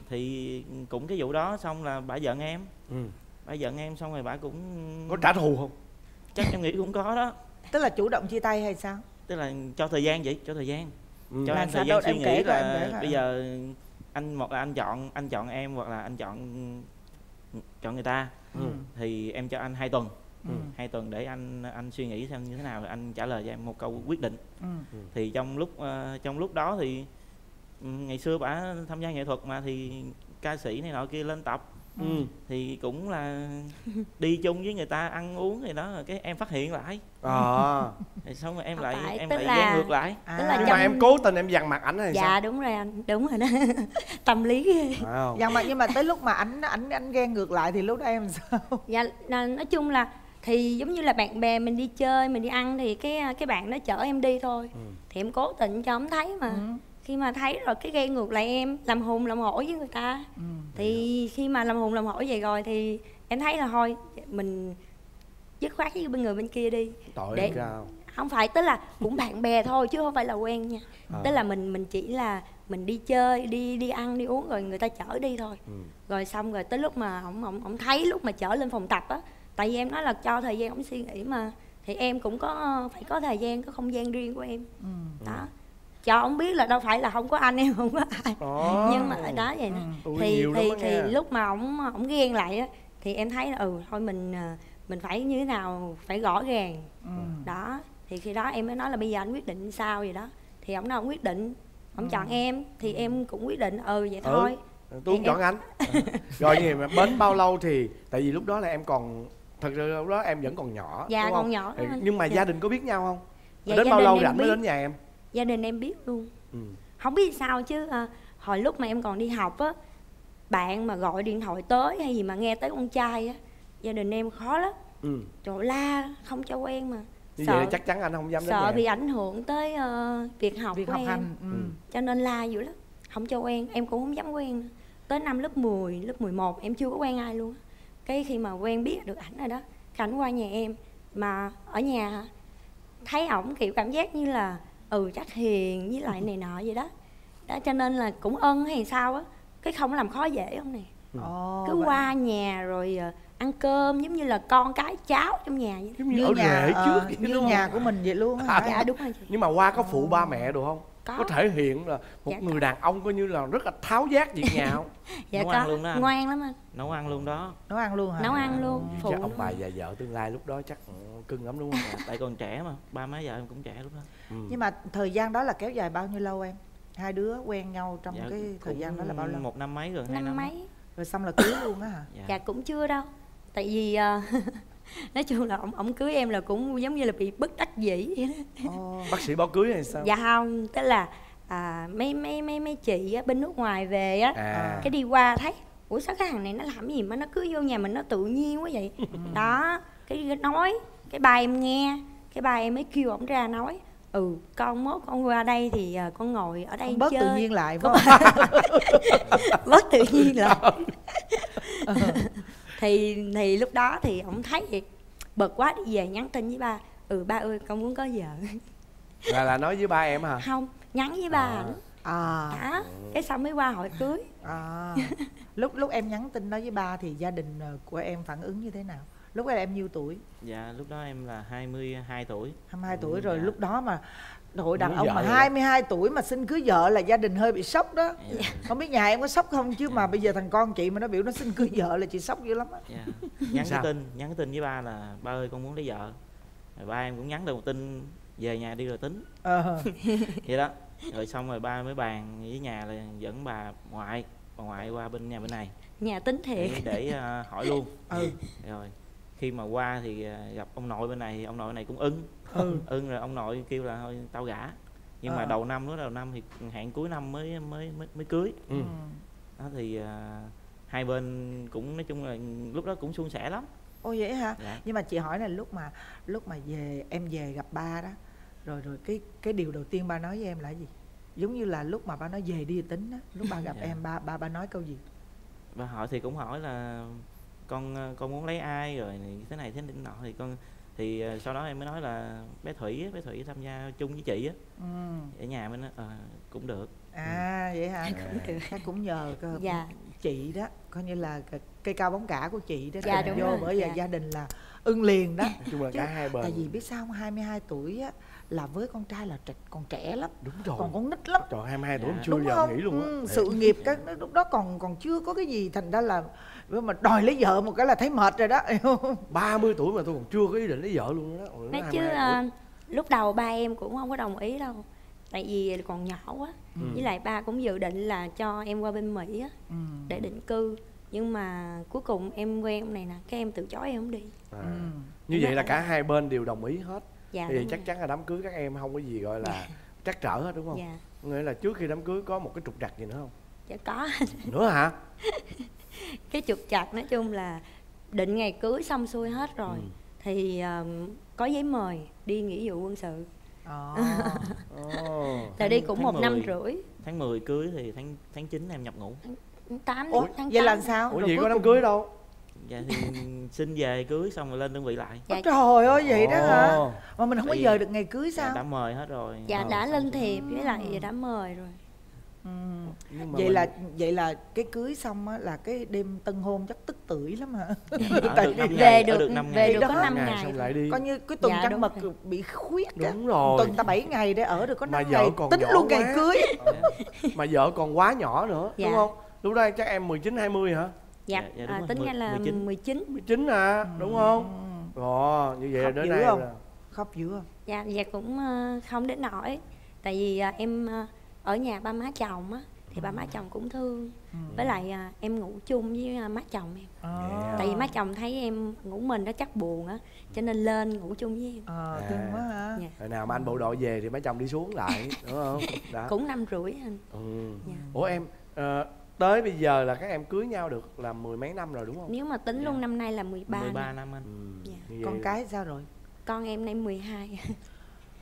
thì cũng cái vụ đó xong là bà giận em ừ. bà giận em xong rồi bà cũng có trả thù không chắc em nghĩ cũng có đó tức là chủ động chia tay hay sao tức là cho thời gian vậy cho thời gian ừ. cho Là sao thời gian suy nghĩ là bây giờ anh một là anh chọn anh chọn em hoặc là anh chọn chọn người ta Ừ. thì em cho anh hai tuần ừ. hai tuần để anh anh suy nghĩ xem như thế nào anh trả lời cho em một câu quyết định ừ. thì trong lúc uh, trong lúc đó thì ừ, ngày xưa bà tham gia nghệ thuật mà thì ca sĩ này nọ kia lên tập. Ừ. thì cũng là đi chung với người ta ăn uống thì đó cái em phát hiện lại. À. thì xong rồi em Không lại phải, em lại là- ghen ngược lại. À. Tức là nhưng trong- mà em cố tình em dằn mặt ảnh hay dạ sao? đúng rồi anh. Đúng rồi đó. Tâm lý. Ghê phải không nhưng mà nhưng mà tới lúc mà ảnh ảnh ảnh ghen ngược lại thì lúc đó em sao? Dạ là, nói chung là thì giống như là bạn bè mình đi chơi mình đi ăn thì cái cái bạn đó chở em đi thôi. Ừ. thì em cố tình cho ông thấy mà khi mà thấy rồi cái ghen ngược lại em làm hùng làm hổ với người ta ừ. thì khi mà làm hùng làm hổ vậy rồi thì em thấy là thôi mình dứt khoát với bên người bên kia đi tội Để- cao không phải tức là cũng bạn bè thôi chứ không phải là quen nha À. tức là mình mình chỉ là mình đi chơi đi đi ăn đi uống rồi người ta chở đi thôi Ừ. rồi xong rồi tới lúc mà ổng ổng ổng thấy lúc mà chở lên phòng tập á tại vì em nói là cho thời gian ổng suy nghĩ mà thì em cũng có phải có thời gian có không gian riêng của em Ừ. đó cho ổng biết là đâu phải là không có anh em không có ai Ồ. nhưng mà ở đó vậy nè Ui, thì thì đó thì nghe. lúc mà ổng ổng ghen lại á thì em thấy là ừ thôi mình à, mình phải như thế nào phải rõ ràng Ừ. đó thì khi đó em mới nói là bây giờ anh quyết định sao vậy đó thì ổng nào quyết định ổng chọn em thì em cũng quyết định ừ vậy Ừ. thôi tôi không Thì chọn em- anh rồi như mà bến bao lâu thì tại vì lúc đó là em còn thật sự lúc đó em vẫn còn nhỏ Dạ, đúng còn không? nhỏ Thì- nhưng mà Dạ. gia đình có biết nhau không Dạ, đến bao lâu rảnh mới đến nhà em gia đình em biết luôn ừ. không biết sao chứ à, hồi lúc mà em còn đi học á bạn mà gọi điện thoại tới hay gì mà nghe tới con trai á gia đình em khó lắm ừ. trời la không cho quen mà như sợ vậy chắc chắn anh không dám đến sợ nhà bị ảnh hưởng tới ờ, việc học việc của học em hành ừ. cho nên la dữ lắm không cho quen em cũng không dám quen nữa. tới năm lớp 10, lớp 11 em chưa có quen ai luôn á. cái khi mà quen biết được ảnh rồi đó cái ảnh qua nhà em mà ở nhà thấy ổng kiểu cảm giác như là ừ chắc hiền với lại này nọ vậy đó đó cho nên là cũng ân hay sao á cái không làm khó dễ ông này Ồ, cứ vậy. qua nhà rồi ờ, ăn cơm giống như là con cái cháu trong nhà vậy đó. giống như, như ở nhà ờ, trước vậy như không? nhà của mình vậy luôn á hả? dạ đúng rồi chị nhưng mà qua có phụ ba mẹ được không Có. có thể hiện là một Dạ, người đàn ông coi như là rất là tháo giác việc nhà không? Dạ Nấu có. ăn luôn đó anh. ngoan lắm anh. Nấu ăn luôn đó. Nấu ăn luôn hả? Nấu ăn luôn phụ chắc ông bà và vợ tương lai lúc đó chắc cưng lắm đúng không tại còn trẻ mà ba má vợ em cũng trẻ lúc đó. Ừ. nhưng mà thời gian đó là kéo dài bao nhiêu lâu em? Hai đứa quen nhau trong Dạ, cái thời gian đó là bao lâu? một năm mấy rồi hai năm năm mấy. Rồi xong là cưới luôn á hả? Dạ. dạ cũng chưa đâu. Tại vì ờ, nói chung là ông ông cưới em là cũng giống như là bị bất đắc dĩ vậy đó. Bác sĩ báo cưới hay sao? Dạ không tức là à, mấy mấy mấy mấy chị á, bên nước ngoài về á à. cái đi qua thấy ủa sao cái thằng này nó làm gì mà nó cứ vô nhà mình nó tự nhiên quá vậy? Đó cái nói cái ba em nghe cái ba em mới kêu ổng ra nói ừ con mốt con qua đây thì à, con ngồi ở đây Con bớt chơi. tự nhiên lại Con- bớt tự nhiên lại thì thì lúc đó thì ổng thấy vậy. Bực quá đi về nhắn tin với ba ừ ba ơi con muốn có vợ. Là là nói với ba em hả? Không nhắn với ba. À. à. Đó cái xong mới qua hỏi cưới. À. Lúc lúc em nhắn tin đó với ba thì gia đình ờ, của em phản ứng như thế nào? Lúc đó em nhiêu tuổi? Dạ lúc đó em là 22 tuổi. 22 tuổi rồi dạ. lúc đó mà đội đàn ông mà rồi. 22 tuổi mà xin cưới vợ là gia đình hơi bị sốc đó. Dạ. không biết nhà em có sốc không? Chứ mà bây giờ thằng con chị mà nó biểu nó xin cưới vợ là chị sốc dữ lắm á. Dạ. nhắn Sao? cái tin nhắn cái tin với ba là ba ơi con muốn lấy vợ. Rồi ba em cũng nhắn được một tin về nhà đi rồi tính. Ờ. Vậy đó. Rồi xong rồi ba mới bàn với nhà là dẫn bà ngoại bà ngoại qua bên nhà bên này. Nhà tính để, thiệt để à, hỏi luôn. Ừ. Rồi khi mà qua thì à, gặp ông nội bên này ông nội bên này cũng ưng. Ừ. Ưng rồi ông nội kêu là thôi tao gả. Nhưng mà Ờ. đầu năm đó đầu năm thì hẹn cuối năm mới mới mới, mới cưới. Ừ. đó thì à, hai bên cũng nói chung là lúc đó cũng suôn sẻ lắm. Ô vậy hả? Dạ. Nhưng mà chị hỏi là lúc mà lúc mà về em về gặp ba đó rồi rồi cái cái điều đầu tiên ba nói với em là gì? Giống như là lúc mà ba nói về đi tính đó lúc ba gặp Dạ. em ba ba ba nói câu gì? Và hỏi thì cũng hỏi là con ờ, con muốn lấy ai rồi này, thế này thế nọ thì con thì ờ, sau đó em mới nói là bé thủy á, bé thủy tham gia chung với chị á. Ừ. ở nhà mới nói ờ, cũng được. À vậy hả? Cũng được. Chắc cũng nhờ cơ dạ. chị đó coi như là cây cao bóng cả của chị đó. Dạ, đúng vô rồi, bởi dạ. gia đình là ưng liền đó. Chung là cả hai bên. tại vì biết sao không? 22 tuổi á là với con trai là trẻ, còn trẻ lắm. Đúng rồi. Còn con nít lắm. Trời 22 tuổi Dạ. em chưa đúng giờ không? nghĩ luôn á. Ừ, sự nghiệp các lúc đó còn còn chưa có cái gì thành ra là mà đòi lấy vợ một cái là thấy mệt rồi đó. 30 tuổi mà tôi còn chưa có ý định lấy vợ luôn đó. Nói nó chứ 22 tuổi. à, lúc đầu ba em cũng không có đồng ý đâu tại vì còn nhỏ quá. Ừ. với lại ba cũng dự định là cho em qua bên mỹ á ừ. để định cư. Nhưng mà cuối cùng em quen ông này nè các em từ chối em không đi. À. Ừ. như vậy là cả hai bên đều đồng ý hết dạ thì chắc rồi. chắn là đám cưới các em không có gì gọi là trắc trở hết đúng không dạ nghĩa là trước khi đám cưới có một cái trục trặc gì nữa không dạ có nữa hả cái trục chặt nói chung là định ngày cưới xong xuôi hết rồi Ừ. thì um, có giấy mời đi nghĩa vụ quân sự Ờ. Ồ. là đi Tháng- cũng tháng một năm 10. rưỡi tháng 10 cưới thì tháng tháng 9 em nhập ngũ tám Ủa, tháng vậy là tám. sao ủa gì có đám cưới đâu dạ thì xin về cưới xong rồi lên đơn vị lại. Dạ, trời ơi vậy đó hả? Mà mình không có dời được ngày cưới dạ, sao? đã mời hết rồi. Dạ Ờ, đã lên thiệp với lại đã mời rồi. Ừ. Nhưng mà vậy mình- là vậy là cái cưới xong á là cái đêm tân hôn chắc tức tưởi lắm hả? Ở Tại được vì- năm về ngày, được được năm về ngày. được Đó. có 5 ngày. Ngày xong lại đi. Coi như cái tuần Dạ, trăng mật rồi. bị khuyết á. Đúng rồi. Tuần ta 7 ngày để ở được có Mà 5 vợ ngày còn tính luôn ngày quá. cưới. Mà vợ còn quá nhỏ nữa Dạ. đúng không? Lúc đó chắc em 19 20 hả dạ, Dạ, dạ, à, rồi, tính mười- ra là 19. 19 19 à đúng không? Ồ, như vậy là Khóc đến nay không? là khóc dữ không? Dạ dạ cũng ờ, không đến nỗi. Tại vì à, em ờ, ở nhà ba má chồng á thì ba má chồng cũng thương. Với lại à, em ngủ chung với à, má chồng em. Ờ. tại vì má chồng thấy em ngủ mình nó chắc buồn á cho nên lên ngủ chung với em. Ờ, À. thương quá hả Dạ. Hồi nào mà anh bộ đội về thì mấy chồng đi xuống lại đúng không? Đó. Cũng năm rưỡi anh. Ừ. Dạ. ủa em ờ, tới bây giờ là các em cưới nhau được là mười mấy năm rồi đúng không nếu mà tính luôn năm nay là 13, 13 năm. năm anh ừ. Dạ. như con cái sao rồi con em nay 12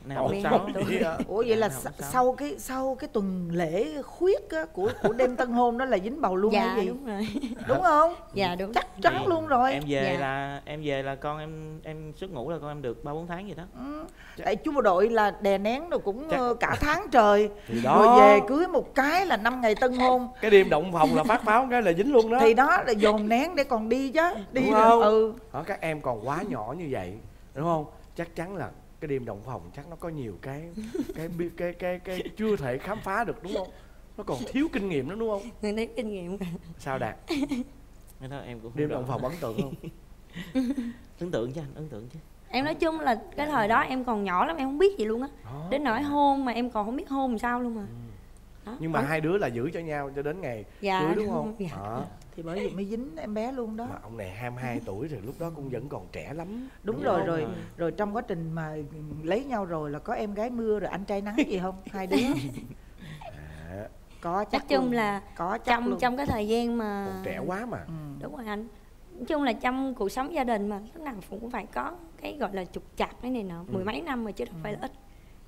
nào lớp sáu. vậy hả? ủa vậy là Dạ, sau cái sau cái tuần lễ khuyết á, của của đêm tân hôn đó là dính bầu luôn dạ hay gì? đúng rồi. Đúng không? Dạ đúng chắc chắn Thì luôn rồi. Em về Dạ. là em về là con em em xuất ngủ là con em được ba bốn tháng gì đó. Ừ. tại chú bộ đội là đè nén rồi cũng Chắc- ờ, cả tháng trời. Thì đó. Rồi về cưới một cái là năm ngày tân hôn. Cái đêm động phòng là phát pháo cái là dính luôn đó. Thì đó là dồn nén để còn đi chứ đi Đúng không? ừ. Đó, các em còn quá nhỏ như vậy đúng không? Chắc chắn là cái đêm động phòng chắc nó có nhiều cái cái bi- cái cái cái chưa thể khám phá được đúng không? Nó còn thiếu kinh nghiệm đó đúng không? Người thấy kinh nghiệm. Sao đạt? Cái đó em cũng đêm động phòng ấn tượng không? Ấn tượng chứ anh ấn tượng chứ. Em nói chung là cái thời đó em còn nhỏ lắm em không biết gì luôn á. Đến nỗi hôn mà em còn không biết hôn làm sao luôn mà. Đó. nhưng mà hai đứa là giữ cho nhau cho đến ngày Dạ, cưới đúng không? dạ. Đó. Thì bởi vì mới dính em bé luôn đó. Mà ông này 22 tuổi rồi lúc đó cũng vẫn còn trẻ lắm. Đúng Đúng rồi rồi Ừ. rồi. trong quá trình mà lấy nhau rồi là có em gái mưa rồi anh trai nắng gì không? Hai đứa. À, có chắc nói chung luôn. là có chắc trong luôn. trong cái thời gian mà còn trẻ quá mà. Ừ. đúng rồi anh. Nói chung là trong cuộc sống gia đình mà lúc nào cũng phải có cái gọi là trục chặt cái này nọ. Mười mấy năm rồi chứ đâu phải là ít.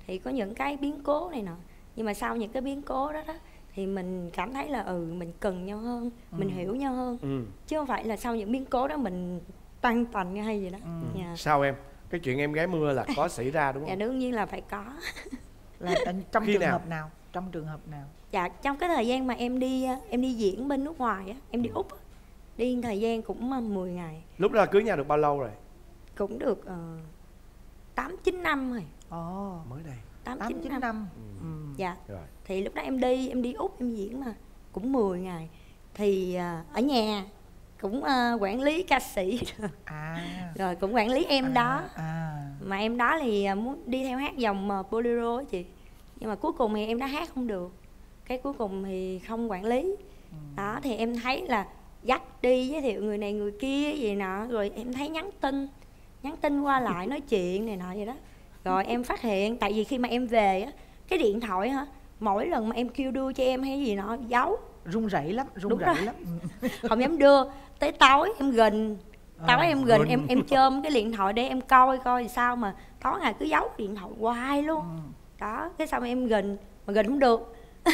Thì có những cái biến cố này nọ. Nhưng mà sau những cái biến cố đó đó thì mình cảm thấy là ừ mình cần nhau hơn mình hiểu nhau hơn. Ừ. chứ không phải là sau những biến cố đó mình tăng tành hay gì đó. Ừ. dạ. sao em? Cái chuyện em gái mưa là có xảy ra đúng dạ không? đương nhiên là phải có. Là trong- Khi trường nào? hợp nào? Trong trường hợp nào? Dạ trong cái thời gian mà em đi ờ, em đi diễn bên nước ngoài á em đi úc á, đi thời gian cũng ờ, 10 ngày. Lúc đó là cưới nhau được bao lâu rồi? Cũng được uh, 8 9 năm rồi. Ồ. Mới đây. 8 tám 9 chín năm. năm Ừ. ừ. Dạ. rồi Thì lúc đó em đi em đi úc em diễn mà cũng 10 ngày. Thì à, ở nhà cũng à, quản lý ca sĩ à rồi cũng quản lý em đó. à Mà em đó thì à, muốn đi theo hát dòng à, bolero á chị. Nhưng mà cuối cùng thì em đã hát không được. Cái cuối cùng thì không quản lý. Đó thì em thấy là dắt đi giới thiệu người này người kia gì nọ rồi em thấy nhắn tin nhắn tin qua lại nói chuyện này nọ vậy đó rồi em phát hiện tại vì khi mà em về á cái điện thoại hả mỗi lần mà em kêu đưa cho em hay gì nọ giấu run rẩy lắm run Đúng rẩy rồi. lắm Ừ. không dám đưa tới tối em gình tối À, em gình. em em chôm cái điện thoại để em coi coi sao mà tối ngày cứ giấu điện thoại hoài luôn Ừ. đó cái xong em gình mà gình không được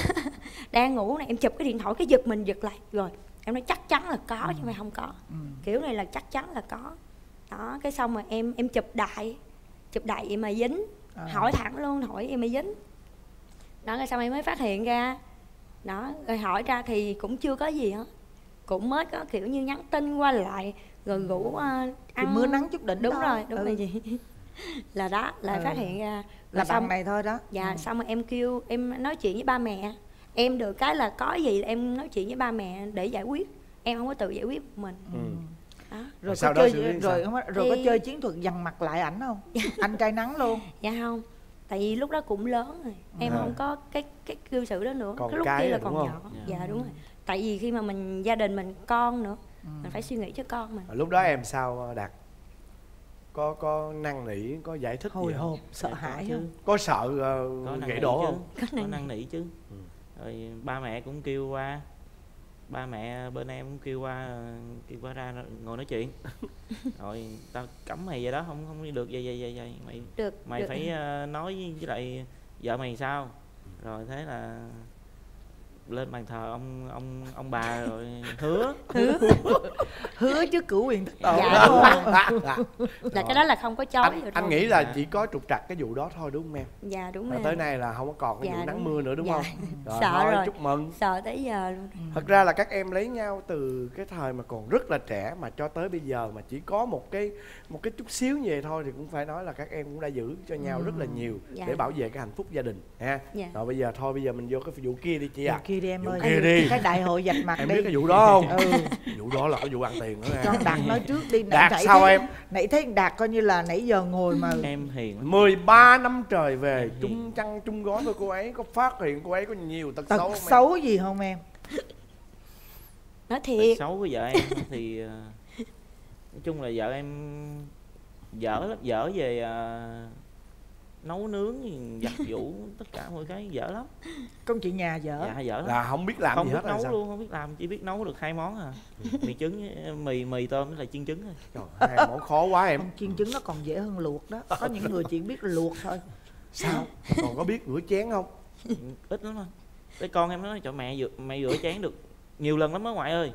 đang ngủ này em chụp cái điện thoại cái giật mình giật lại rồi em nói chắc chắn là có chứ mày không có Ừ. kiểu này là chắc chắn là có đó cái xong rồi em em chụp đại chụp đại vậy mà dính À. hỏi thẳng luôn hỏi em mà dính đó cái xong em mới phát hiện ra đó rồi hỏi ra thì cũng chưa có gì hết cũng mới có kiểu như nhắn tin qua lại rồi rủ uh, ăn mưa nắng chút đỉnh đúng thôi. rồi đúng Ừ. rồi chị là đó là Ừ. phát hiện ra Là Rồi bạn này thôi đó. dạ Ừ. xong rồi em kêu em nói chuyện với ba mẹ em được cái là có gì là em nói chuyện với ba mẹ để giải quyết em không có tự giải quyết mình Ừ. đó Rồi sau có đó chơi rồi sao? không á, rồi có Thì- chơi chiến thuật dằn mặt lại ảnh không? Anh trai nắng luôn. dạ không tại vì lúc đó cũng lớn rồi em À. không có cái cái cư xử đó nữa Còn cái lúc cái kia là còn đúng nhỏ không? dạ đúng rồi tại vì khi mà mình gia đình mình con nữa mình phải suy nghĩ cho con mình lúc đó em sao đạt có có năn nỉ có giải thích Hồi gì không? hộp, sợ Dạ, có hãi chứ. không? có sợ có uh, gãy đổ chứ không có năn nỉ chứ rồi ba mẹ cũng kêu qua ba mẹ bên em cũng kêu qua kêu qua ra ngồi nói chuyện. Rồi tao cấm mày vậy đó không không đi được vậy vậy vậy vậy. Mày Được, mày được. phải ờ, nói với lại vợ mày sao? Rồi thế là lên bàn thờ ông ông ông bà rồi hứa Hứa. Hứa chứ cửu quyền thất tổ. Dạ, đúng rồi. là cái đó là không có chối anh, được anh nghĩ là Dạ. chỉ có trục trặc cái vụ đó thôi đúng không em dạ đúng Rồi rồi tới nay là không có còn cái Dạ, vụ nắng mưa nữa đúng Dạ. không rồi, Sợ thôi, rồi. chúc mừng sợ tới giờ luôn thật ra là các em lấy nhau từ cái thời mà còn rất là trẻ mà cho tới bây giờ mà chỉ có một cái một cái chút xíu như vậy thôi thì cũng phải nói là các em cũng đã giữ cho nhau rất là nhiều Dạ. để bảo vệ cái hạnh phúc gia đình ha Dạ. rồi bây giờ thôi bây giờ mình vô cái vụ kia đi chị ạ Vụ kia đi em vụ ơi. kia đi Cái đại hội dạch mặt em đi. biết cái vụ đó không Ừ. vụ đó là cái vụ ăn tiền nữa Cho nè Đạt nói trước đi. Nãy- Đạt nãy sao thấy- em? Nãy thấy Đạt coi như là nãy giờ ngồi mà em hiền lắm. 13 năm trời về chung chăn chung gói với cô ấy có phát hiện cô ấy có nhiều tật, tật xấu không em? xấu gì không em? nói Tật thiệt xấu với vợ em thì ờ, nói chung là vợ em dở lắm dở về ờ, nấu nướng giặt giũ tất cả mọi cái dở lắm. Công chị nhà dở. dạ dở lắm. Là không biết làm không gì biết hết là nấu sao? luôn không biết làm chỉ biết nấu được hai món à. Mì trứng mì mì tôm với lại chiên trứng thôi. Trời, hai món khó quá em. Không, chiên trứng nó còn dễ hơn luộc đó. Có những người chỉ biết luộc thôi. sao? Còn có biết rửa chén không? Ít lắm thôi. Cái con em nói cho mẹ rửa mẹ rửa chén được nhiều lần lắm á ngoại ơi.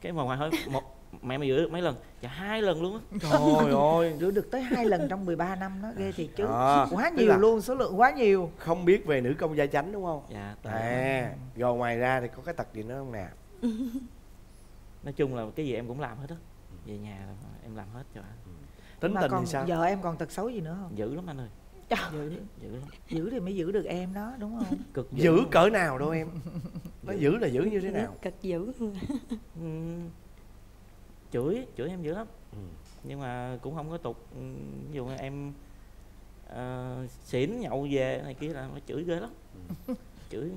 Cái mà ngoại hỏi một mẹ mày rửa được mấy lần? Dạ hai lần luôn á. Trời ơi. Rửa được tới hai lần trong 13 năm đó ghê thiệt chứ. À, quá nhiều luôn, số lượng quá nhiều. không biết về nữ công gia chánh đúng không? Dạ à rồi ngoài ra thì có cái tật gì nữa không nè? Nói chung là cái gì em cũng làm hết á. Về nhà là em làm hết cho anh. Tính mà tình còn thì sao? Giờ em còn tật xấu gì nữa không? dữ lắm anh ơi. Dữ, dữ lắm. Dữ thì mới giữ được em đó đúng không? cực giữ cỡ nào đâu em? Nó giữ là giữ như thế nào? cực dữ. Ừm, chửi chửi em dữ lắm Ừ. nhưng mà cũng không có tục ví dụ như em ờ, xỉn nhậu về này kia là nó chửi ghê lắm Ừ. chửi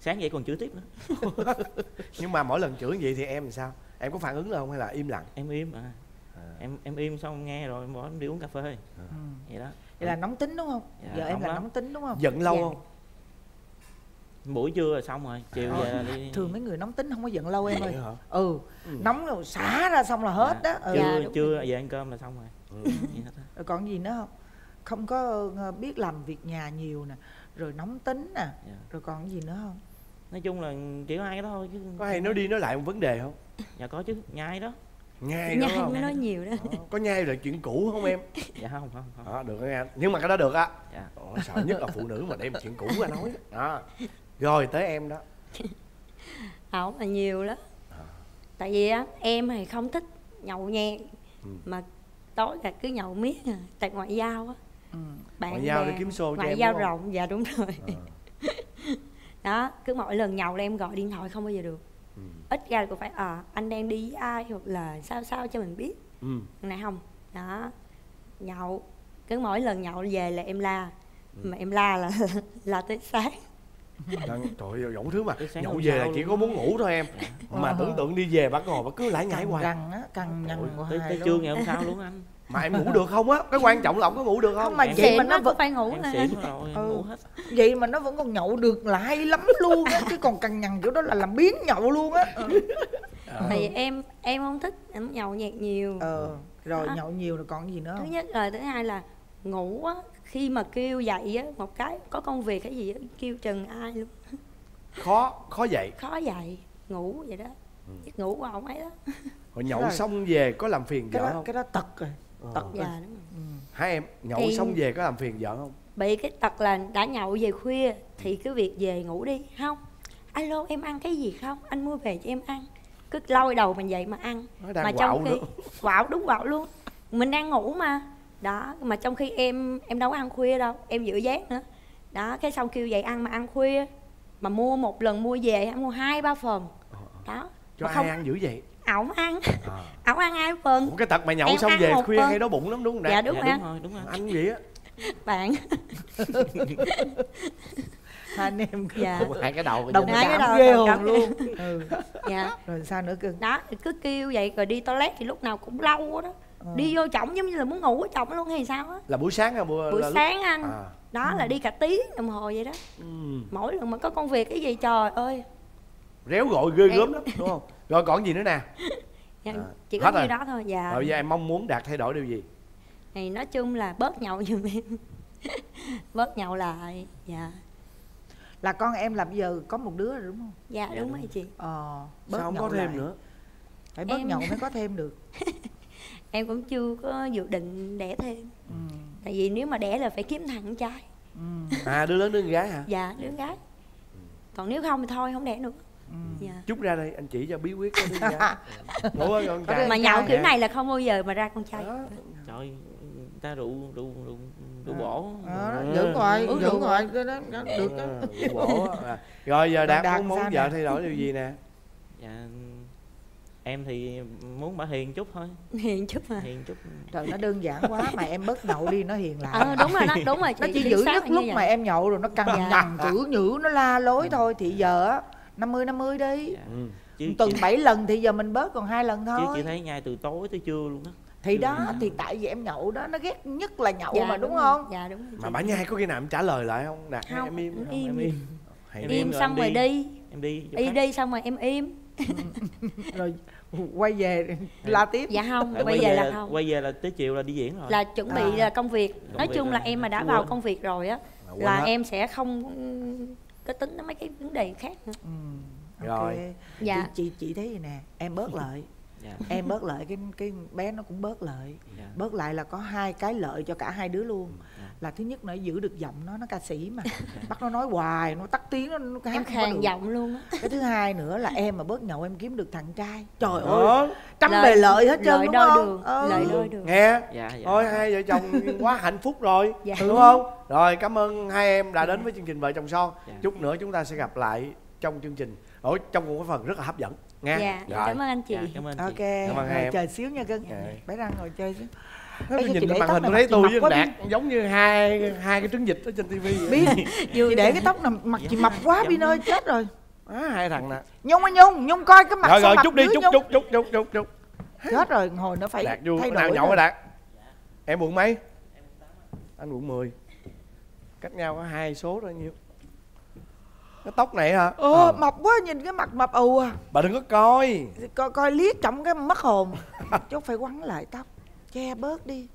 sáng vậy còn chửi tiếp nữa nhưng mà mỗi lần chửi vậy thì em làm sao em có phản ứng là không hay là im lặng em im à em em im xong nghe rồi em bỏ em đi uống cà phê Ừ. vậy đó Vậy là nóng tính đúng không? Dạ, Giờ em là lắm. nóng tính đúng không? giận lâu Dạ. không buổi trưa là xong rồi chiều về là đi Thường mấy người nóng tính không có giận lâu em ơi. Hả? Ừ. Nóng rồi xả ra xong là hết Dạ, đó. Ừ. trưa đúng trưa về ăn cơm là xong rồi Ừ. Còn gì nữa không? Không có ờ, biết làm việc nhà nhiều nè, rồi nóng tính nè, Dạ. rồi còn gì nữa không? nói chung là chỉ có hai cái đó thôi chứ có hay nói đi nói lại một vấn đề không dạ có chứ nhai đó nhai đúng nhai không nói nhiều đó Đó, có nhai là chuyện cũ không em dạ không không không đó được nghe nhưng mà cái đó được á dạ Ồ, sợ nhất là phụ nữ mà đem chuyện cũ ra nói đó rồi tới em đó không là nhiều lắm tại vì á em thì không thích nhậu nhẹt Ừ. mà tối là cứ nhậu miết à tại ngoại giao á Ừ. bạn Ngoại giao để kiếm cho ngoại em, giao rộng dạ đúng rồi Ờ. đó cứ mỗi lần nhậu là em gọi điện thoại không bao giờ được Ừ. ít ra cũng phải à anh đang đi với ai hoặc là sao sao cho mình biết ừ. này không đó nhậu cứ mỗi lần nhậu về là em la Ừ. mà em la là la tới sáng Đang, trời ơi, dũng thứ mà nhậu về là chỉ có muốn ngủ thôi em. Mà tưởng tượng đi về bác ngồi bác cứ nhải Căng hoài. răng á, căng nhằn của tới, hai tới trưa ngày hôm sau luôn anh. Mà em ngủ được không á? Cái quan trọng là ông có ngủ được không? Không mà Em vậy mà nó vẫn phải ngủ rồi em Ừ. ngủ hết. Vậy mà nó vẫn còn nhậu được là hay lắm luôn á chứ còn cằn nhằn chỗ đó là làm biến nhậu luôn á. Ừ. thì em em không thích em nhậu nhẹt nhiều. Ờ rồi Hả? nhậu nhiều rồi còn gì nữa thứ nhất là thứ hai là ngủ á khi mà kêu dậy á một cái có công việc cái gì á kêu chừng ai luôn. Khó khó dậy. Khó dậy ngủ vậy đó. Ừ. giấc ngủ của ông ấy đó. Rồi nhậu Rồi. xong về có làm phiền cái vợ đó không? cái đó tật rồi. Tật rồi. dạ đúng rồi. Ừ. hả em nhậu Thì- xong về có làm phiền vợ không? bị cái tật là đã nhậu về khuya thì cứ việc về ngủ đi. Không alo em ăn cái gì không? Anh mua về cho em ăn. Cứ lôi đầu mình dậy mà ăn. Mà quạo trong khi nữa. quạo đúng quạo luôn. Mình đang ngủ mà đó mà trong khi em em đâu có ăn khuya đâu em giữ dáng nữa. Đó cái xong kêu dậy ăn mà ăn khuya. Mà mua một lần mua về ăn mua hai ba phần. Đó. Cho mà ai ăn dữ vậy? Ổng ăn. À. ổng ăn hai phần. Ủa, cái tật mày nhậu Em xong về khuya phần. hay đói bụng lắm đúng không nè dạ đúng dạ, rồi. đúng rồi đúng rồi. Anh vậy á. Bạn. Hai anh em dạ. Hai cái đầu đồng Hai cái đầu ghê hồn luôn. ừ. dạ. Rồi sao nữa cưng đó cứ kêu vậy rồi đi toilet thì lúc nào cũng lâu đó Ờ. đi vô chổng giống như là muốn ngủ ở chổng luôn hay sao á. Là buổi sáng hay buổi, buổi là lúc- sáng ăn à. đó là đi cả tiếng đồng hồ vậy đó. Ừ. mỗi lần mà có công việc cái gì trời ơi. Réo gọi ghê Em- gớm lắm đúng không? Rồi còn gì nữa nè? Dạ, À, chỉ có nhiêu đó thôi. Dạ. Rồi bây giờ em mong muốn đạt thay đổi điều gì? Thì nói chung là bớt nhậu giùm em. Bớt nhậu lại dạ. Là con em là bây giờ có một đứa rồi đúng không? Dạ đúng rồi chị. Ờ bớt sao không nhậu có thêm lại. nữa? Phải bớt Em- nhậu mới có thêm được em cũng chưa có dự định đẻ thêm ừ. tại vì nếu mà đẻ là phải kiếm thằng con trai Ừ. à đứa lớn đứa gái hả dạ đứa gái còn nếu không thì thôi không đẻ nữa Ừ. dạ chút ra đây anh chỉ cho bí quyết gái Ủa con trai mà nhậu kiểu này là không bao giờ mà ra con trai Đó. trời ta rượu rượu rượu rượu bổ đó, Ừ. dưỡng rồi Uống rượu. rồi cái đó, đó được đó À, bổ. À. rồi giờ đạt, Đạt muốn muốn vợ thay đổi điều gì nè dạ em thì muốn bà hiền chút thôi hiền chút mà hiền chút trời nó đơn giản quá mà em bớt nhậu đi nó hiền lại ờ đúng rồi đó đúng rồi nó chị, chỉ chính giữ nhất lúc mà em nhậu rồi nó cằn Dạ. nhằn chữ nhữ nó la lối thôi thì giờ á 50 50 đi dạ. ừ. chứ tuần chị, 7 lần thì giờ mình bớt còn hai lần chứ thôi chị thấy nhai từ tối tới trưa luôn đó thì đó nhai. thì tại vì em nhậu đó nó ghét nhất là nhậu Dạ, mà đúng, rồi. không dạ đúng rồi mà chị. bả nhai có khi nào em trả lời lại không đạt Không, em im em Không, im. em im Hay Em đi. im rồi xong em rồi đi. đi em đi đi đi xong rồi em im rồi quay về la tiếp dạ không Tại bây giờ là không quay về là tới chiều là đi diễn rồi là chuẩn bị À. là công việc Công nói việc chung là là em mà đã quên. vào công việc rồi á Là quên hết. em sẽ không có tính đến mấy cái vấn đề khác nữa ừ. Rồi. ok Dạ. chị, chị chị thấy gì nè em bớt lợi dạ. Em bớt lợi cái cái bé nó cũng bớt lợi dạ. Bớt lại là có hai cái lợi cho cả hai đứa luôn. Dạ. là thứ nhất nó giữ được giọng nó nó ca sĩ mà. Bắt nó nói hoài nó tắt tiếng nó, nó hát em không có khàn được. giọng luôn á. Cái thứ hai nữa là em mà bớt nhậu em kiếm được thằng trai. Trời ơi trăm Lợi- bề lợi hết trơn lợi đúng đôi không? đường Ừ. lợi đôi đường. Nghe. Dạ dạ. Thôi hai vợ chồng quá hạnh phúc rồi. Dạ. đúng không? Rồi cảm ơn hai em đã đến với chương trình vợ chồng son. Dạ. chút nữa chúng ta sẽ gặp lại trong chương trình. Ở trong một cái phần rất là hấp dẫn nha. Dạ rồi. cảm ơn anh chị. Dạ cảm ơn chị. Ok. Cảm ơn rồi, em. chờ xíu nha cưng. Dạ. bé răng ngồi chơi xíu. Ê, chị nhìn màn hình tôi thấy chị tôi với đạt giống như hai hai cái trứng vịt ở trên tivi biết. Chị để cái tóc này mặt chị mập quá bin ơi chết rồi. Á hai thằng nè. Nhung ơi nhung. Nhung coi cái mặt rồi rồi chút đi chút chút chút chút chút chút. Chết rồi hồi nó phải đạt vui. thay nào đổi nhậu rồi. đạt? Em quận mấy? Anh quận 10 cách nhau có hai số thôi nhiêu cái tóc này hả? Ờ Ờ. mập quá nhìn cái mặt mập ù à. Bà đừng có coi. Coi coi liếc trong cái mất hồn. Chút phải quăng lại tóc. Che bớt đi